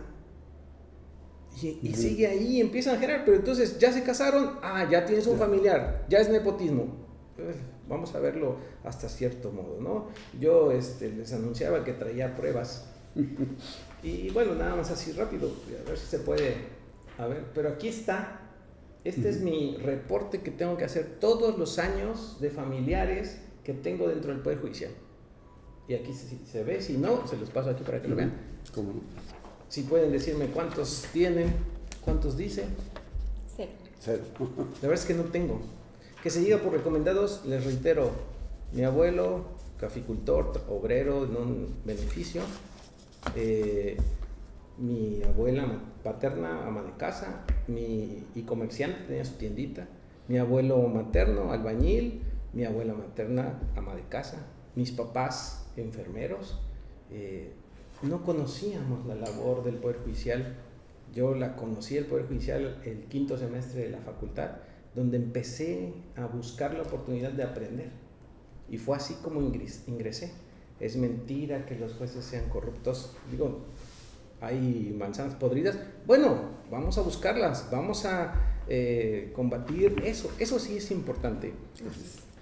S5: y, y
S1: Ujú.
S5: sigue ahí, empiezan a generar, pero entonces ya se casaron, ah, ya tienes un familiar, ya es nepotismo. Vamos a verlo hasta cierto modo, ¿no? Yo este, les anunciaba que traía pruebas. Y bueno, nada más así rápido, a ver si se puede. A ver, pero aquí está. Este es
S1: Ujú.
S5: mi reporte que tengo que hacer todos los años de familiares que tengo dentro del Poder Judicial. Y aquí se, se ve, si no, se los paso aquí para que lo vean.
S1: ¿Cómo no?
S5: Si pueden decirme cuántos tienen, cuántos dicen.
S3: Cero.
S1: Cero.
S5: La verdad es que no tengo. Que se diga por recomendados, les reitero, mi abuelo, caficultor, obrero en un beneficio, eh, mi abuela paterna, ama de casa, mi, y comerciante, tenía su tiendita, mi abuelo materno, albañil, mi abuela materna, ama de casa, mis papás, enfermeros. eh, no conocíamos la labor del Poder Judicial. Yo la conocí el Poder Judicial el quinto semestre de la facultad, donde empecé a buscar la oportunidad de aprender. Y fue así como ingres- ingresé. Es mentira que los jueces sean corruptos. Digo, hay manzanas podridas. Bueno, vamos a buscarlas, vamos a eh, combatir eso. Eso sí es importante.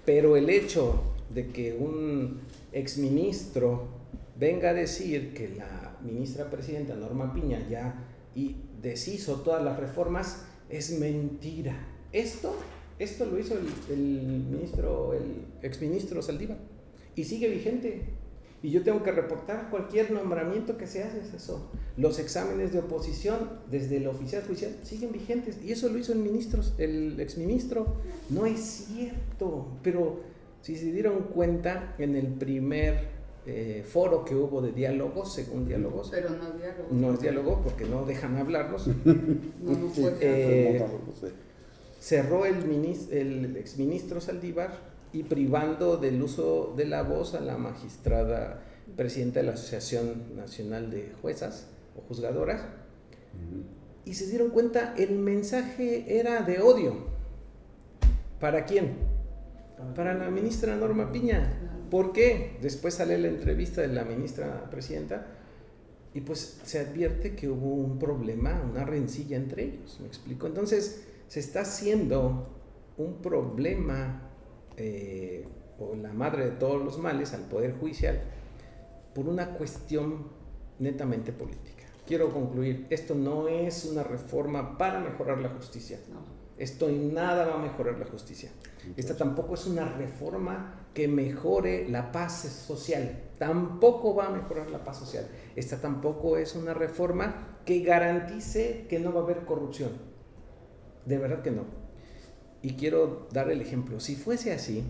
S5: Pero el hecho de que un exministro venga a decir que la ministra presidenta Norma Piña ya y deshizo todas las reformas es mentira. Esto, esto lo hizo el, el ministro, el exministro Saldívar y sigue vigente. Y yo tengo que reportar cualquier nombramiento que se hace, es eso. Los exámenes de oposición desde el oficial judicial siguen vigentes y eso lo hizo el ministro, el exministro. No es cierto, pero si se dieron cuenta en el primer eh, foro que hubo de diálogos, según diálogos,
S2: Pero no diálogo.
S5: no es diálogo porque no dejan hablarnos,
S2: No, no
S5: eh. Cerró el, el exministro Saldívar y privando del uso de la voz a la magistrada presidenta de la Asociación Nacional de Juezas o Juzgadoras, y se dieron cuenta el mensaje era de odio. ¿Para quién? Para la ministra Norma Piña. ¿Por qué? Después sale la entrevista de la ministra presidenta y pues se advierte que hubo un problema, una rencilla entre ellos, ¿me explico? Entonces se está haciendo un problema eh, o la madre de todos los males al Poder Judicial por una cuestión netamente política. Quiero concluir, esto no es una reforma para mejorar la justicia. Esto en nada va a mejorar la justicia. Esta tampoco es una reforma que mejore la paz social. Tampoco va a mejorar la paz social. Esta tampoco es una reforma que garantice que no va a haber corrupción. De verdad que no. Y quiero dar el ejemplo. Si fuese así,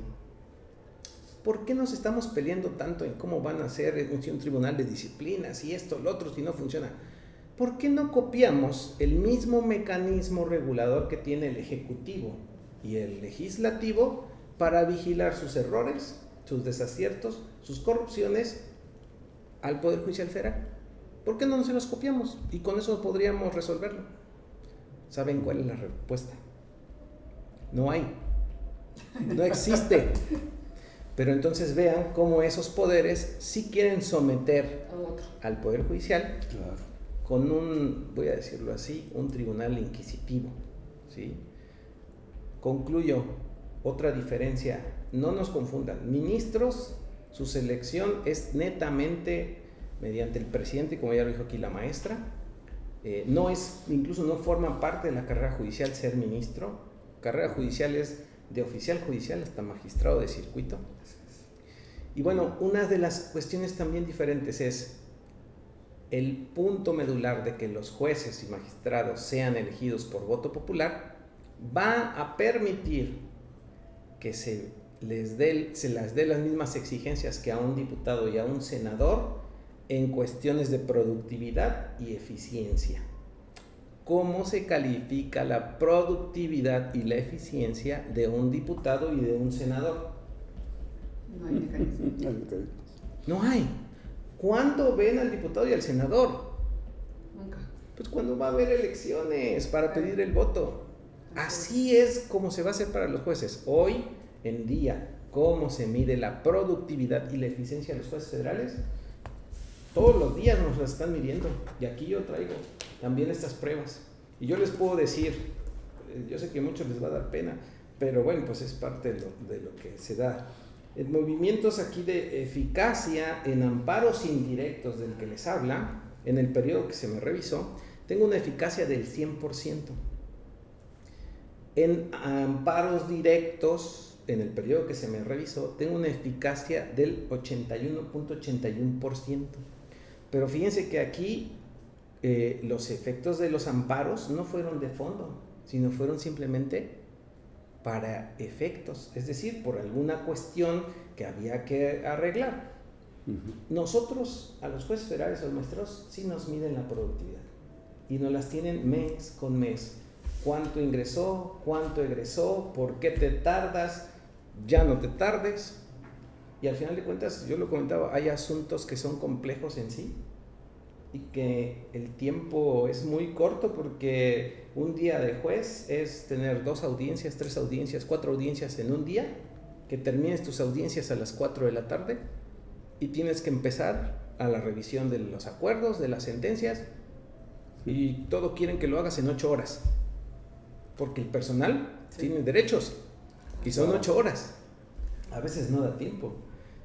S5: ¿por qué nos estamos peleando tanto en cómo van a ser un tribunal de disciplina, si esto, lo otro, si no funciona? ¿Por qué no copiamos el mismo mecanismo regulador que tiene el Ejecutivo y el Legislativo para vigilar sus errores, sus desaciertos, sus corrupciones al Poder Judicial Federal? ¿Por qué no nos los copiamos? Y con eso podríamos resolverlo. ¿Saben cuál es la respuesta? No hay. No existe. Pero entonces vean cómo esos poderes sí quieren someter al Poder Judicial con un, voy a decirlo así, un tribunal inquisitivo. ¿sí? Concluyo, otra diferencia, no nos confundan, ministros, su selección es netamente mediante el presidente, como ya lo dijo aquí la maestra, eh, no es, incluso no forma parte de la carrera judicial ser ministro, carrera judicial es de oficial judicial hasta magistrado de circuito. Y bueno, una de las cuestiones también diferentes es el punto medular de que los jueces y magistrados sean elegidos por voto popular va a permitir que se les dé, se las dé las mismas exigencias que a un diputado y a un senador en cuestiones de productividad y eficiencia. ¿Cómo se califica la productividad y la eficiencia de un diputado y de un senador?
S2: No hay mecanismo.
S5: No hay. ¿Cuándo ven al diputado y al senador?
S2: Nunca.
S5: Pues cuando va a haber elecciones para pedir el voto. Así es como se va a hacer para los jueces. Hoy en día, ¿cómo se mide la productividad y la eficiencia de los jueces federales? Todos los días nos la están midiendo. Y aquí yo traigo también estas pruebas. Y yo les puedo decir, eh, yo sé que a muchos les va a dar pena, pero bueno, pues es parte de lo, que se da. En movimientos aquí de eficacia en amparos indirectos del que les habla, en el periodo que se me revisó, tengo una eficacia del 100%. En amparos directos, en el periodo que se me revisó, tengo una eficacia del 81.81%. Pero fíjense que aquí eh, los efectos de los amparos no fueron de fondo, sino fueron simplemente para efectos, es decir, por alguna cuestión que había que arreglar. Nosotros, a los jueces federales o maestros, sí nos miden la productividad y nos las tienen mes con mes. ¿Cuánto ingresó? ¿Cuánto egresó? ¿Por qué te tardas? Ya no te tardes. Y al final de cuentas, yo lo comentaba, hay asuntos que son complejos en sí y que el tiempo es muy corto porque un día de juez es tener dos audiencias, tres audiencias, cuatro audiencias en un día, que termines tus audiencias a las 4 de la tarde y tienes que empezar a la revisión de los acuerdos, de las sentencias y todo quieren que lo hagas en ocho horas porque el personal tiene derechos y son ocho horas. A veces no da tiempo.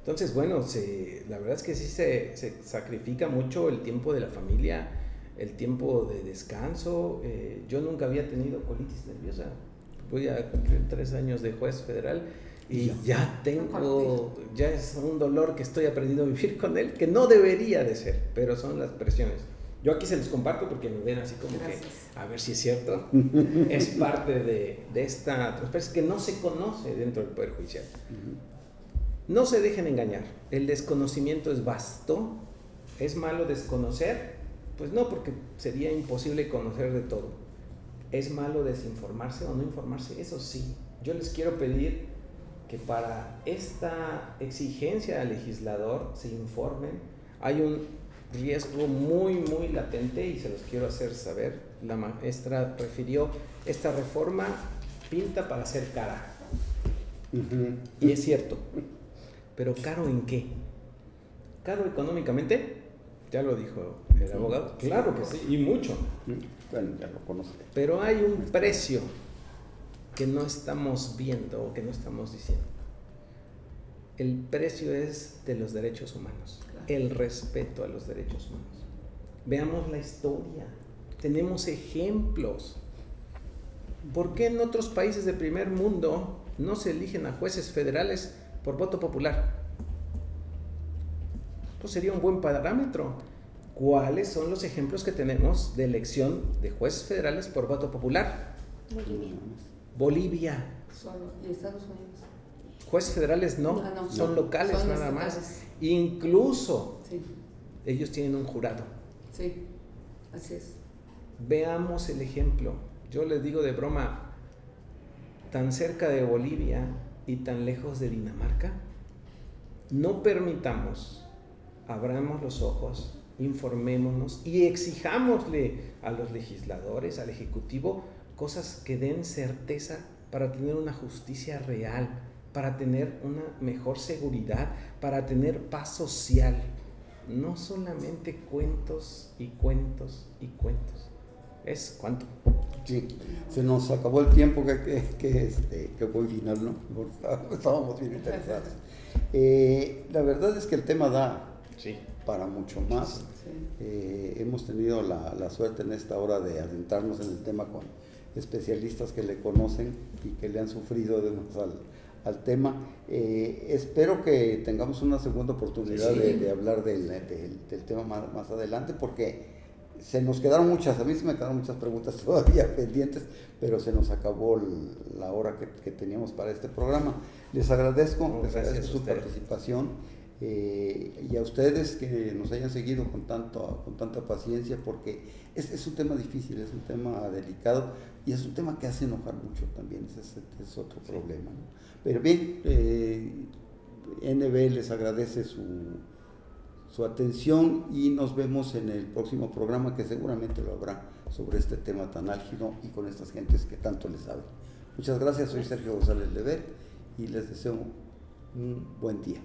S5: Entonces, bueno, se, la verdad es que sí se, se, sacrifica mucho el tiempo de la familia, el tiempo de descanso. Eh, yo nunca había tenido colitis nerviosa. Voy a cumplir tres años de juez federal y ya tengo, ya es un dolor que estoy aprendiendo a vivir con él, que no debería de ser, pero son las presiones. Yo aquí se los comparto porque me ven así como que, a ver si es cierto, es parte de, de esta transparencia que no se conoce dentro del Poder Judicial. No se dejen engañar, el desconocimiento es vasto, es malo desconocer, pues no, porque sería imposible conocer de todo. Es malo desinformarse o no informarse, eso sí. Yo les quiero pedir que para esta exigencia al legislador se informen. Hay un riesgo muy, muy latente y se los quiero hacer saber. La maestra refirió, esta reforma pinta para ser cara. Y es cierto. Pero caro en qué? Caro económicamente, ya lo dijo el abogado. Claro que sí, y mucho.
S1: Bueno, ya lo conoce.
S5: Pero hay un precio que no estamos viendo o que no estamos diciendo. El precio es de los derechos humanos, el respeto a los derechos humanos. Veamos la historia, tenemos ejemplos. ¿Por qué en otros países de primer mundo no se eligen a jueces federales por voto popular? Pues sería un buen parámetro. ¿Cuáles son los ejemplos que tenemos de elección de jueces federales por voto popular? Bolivia.
S2: Solo. ¿Y Estados Unidos?
S5: Jueces federales no, son locales nada más. Incluso ellos tienen un jurado.
S2: Sí, así es.
S5: Veamos el ejemplo. Yo les digo de broma, tan cerca de Bolivia y tan lejos de Dinamarca, no permitamos, abramos los ojos, informémonos y exijámosle a los legisladores, al Ejecutivo, cosas que den certeza para tener una justicia real, para tener una mejor seguridad, para tener paz social. No solamente cuentos y cuentos y cuentos. ¿Es cuánto?
S1: Sí, se nos acabó el tiempo que, que, que, este, que fue final, ¿no? Estábamos bien interesados. Eh, la verdad es que el tema da
S5: sí.
S1: para mucho más. Eh, hemos tenido la, la, suerte en esta hora de adentrarnos en el tema con especialistas que le conocen y que le han sufrido al, al tema. Eh, espero que tengamos una segunda oportunidad de, de, hablar del, del, del tema más, más, adelante porque se nos quedaron muchas, a mí se me quedaron muchas preguntas todavía pendientes, pero se nos acabó la hora que, que teníamos para este programa. Les agradezco, les agradezco su participación. Eh, y a ustedes que nos hayan seguido con, tanto, con tanta paciencia, porque es, es, un tema difícil, es un tema delicado y es un tema que hace enojar mucho también, ese es, es otro sí. problema. ¿no? Pero bien, eh, NB les agradece su, su atención y nos vemos en el próximo programa que seguramente lo habrá sobre este tema tan álgido y con estas gentes que tanto les saben. Muchas gracias, soy Sergio González Levet y les deseo un buen día.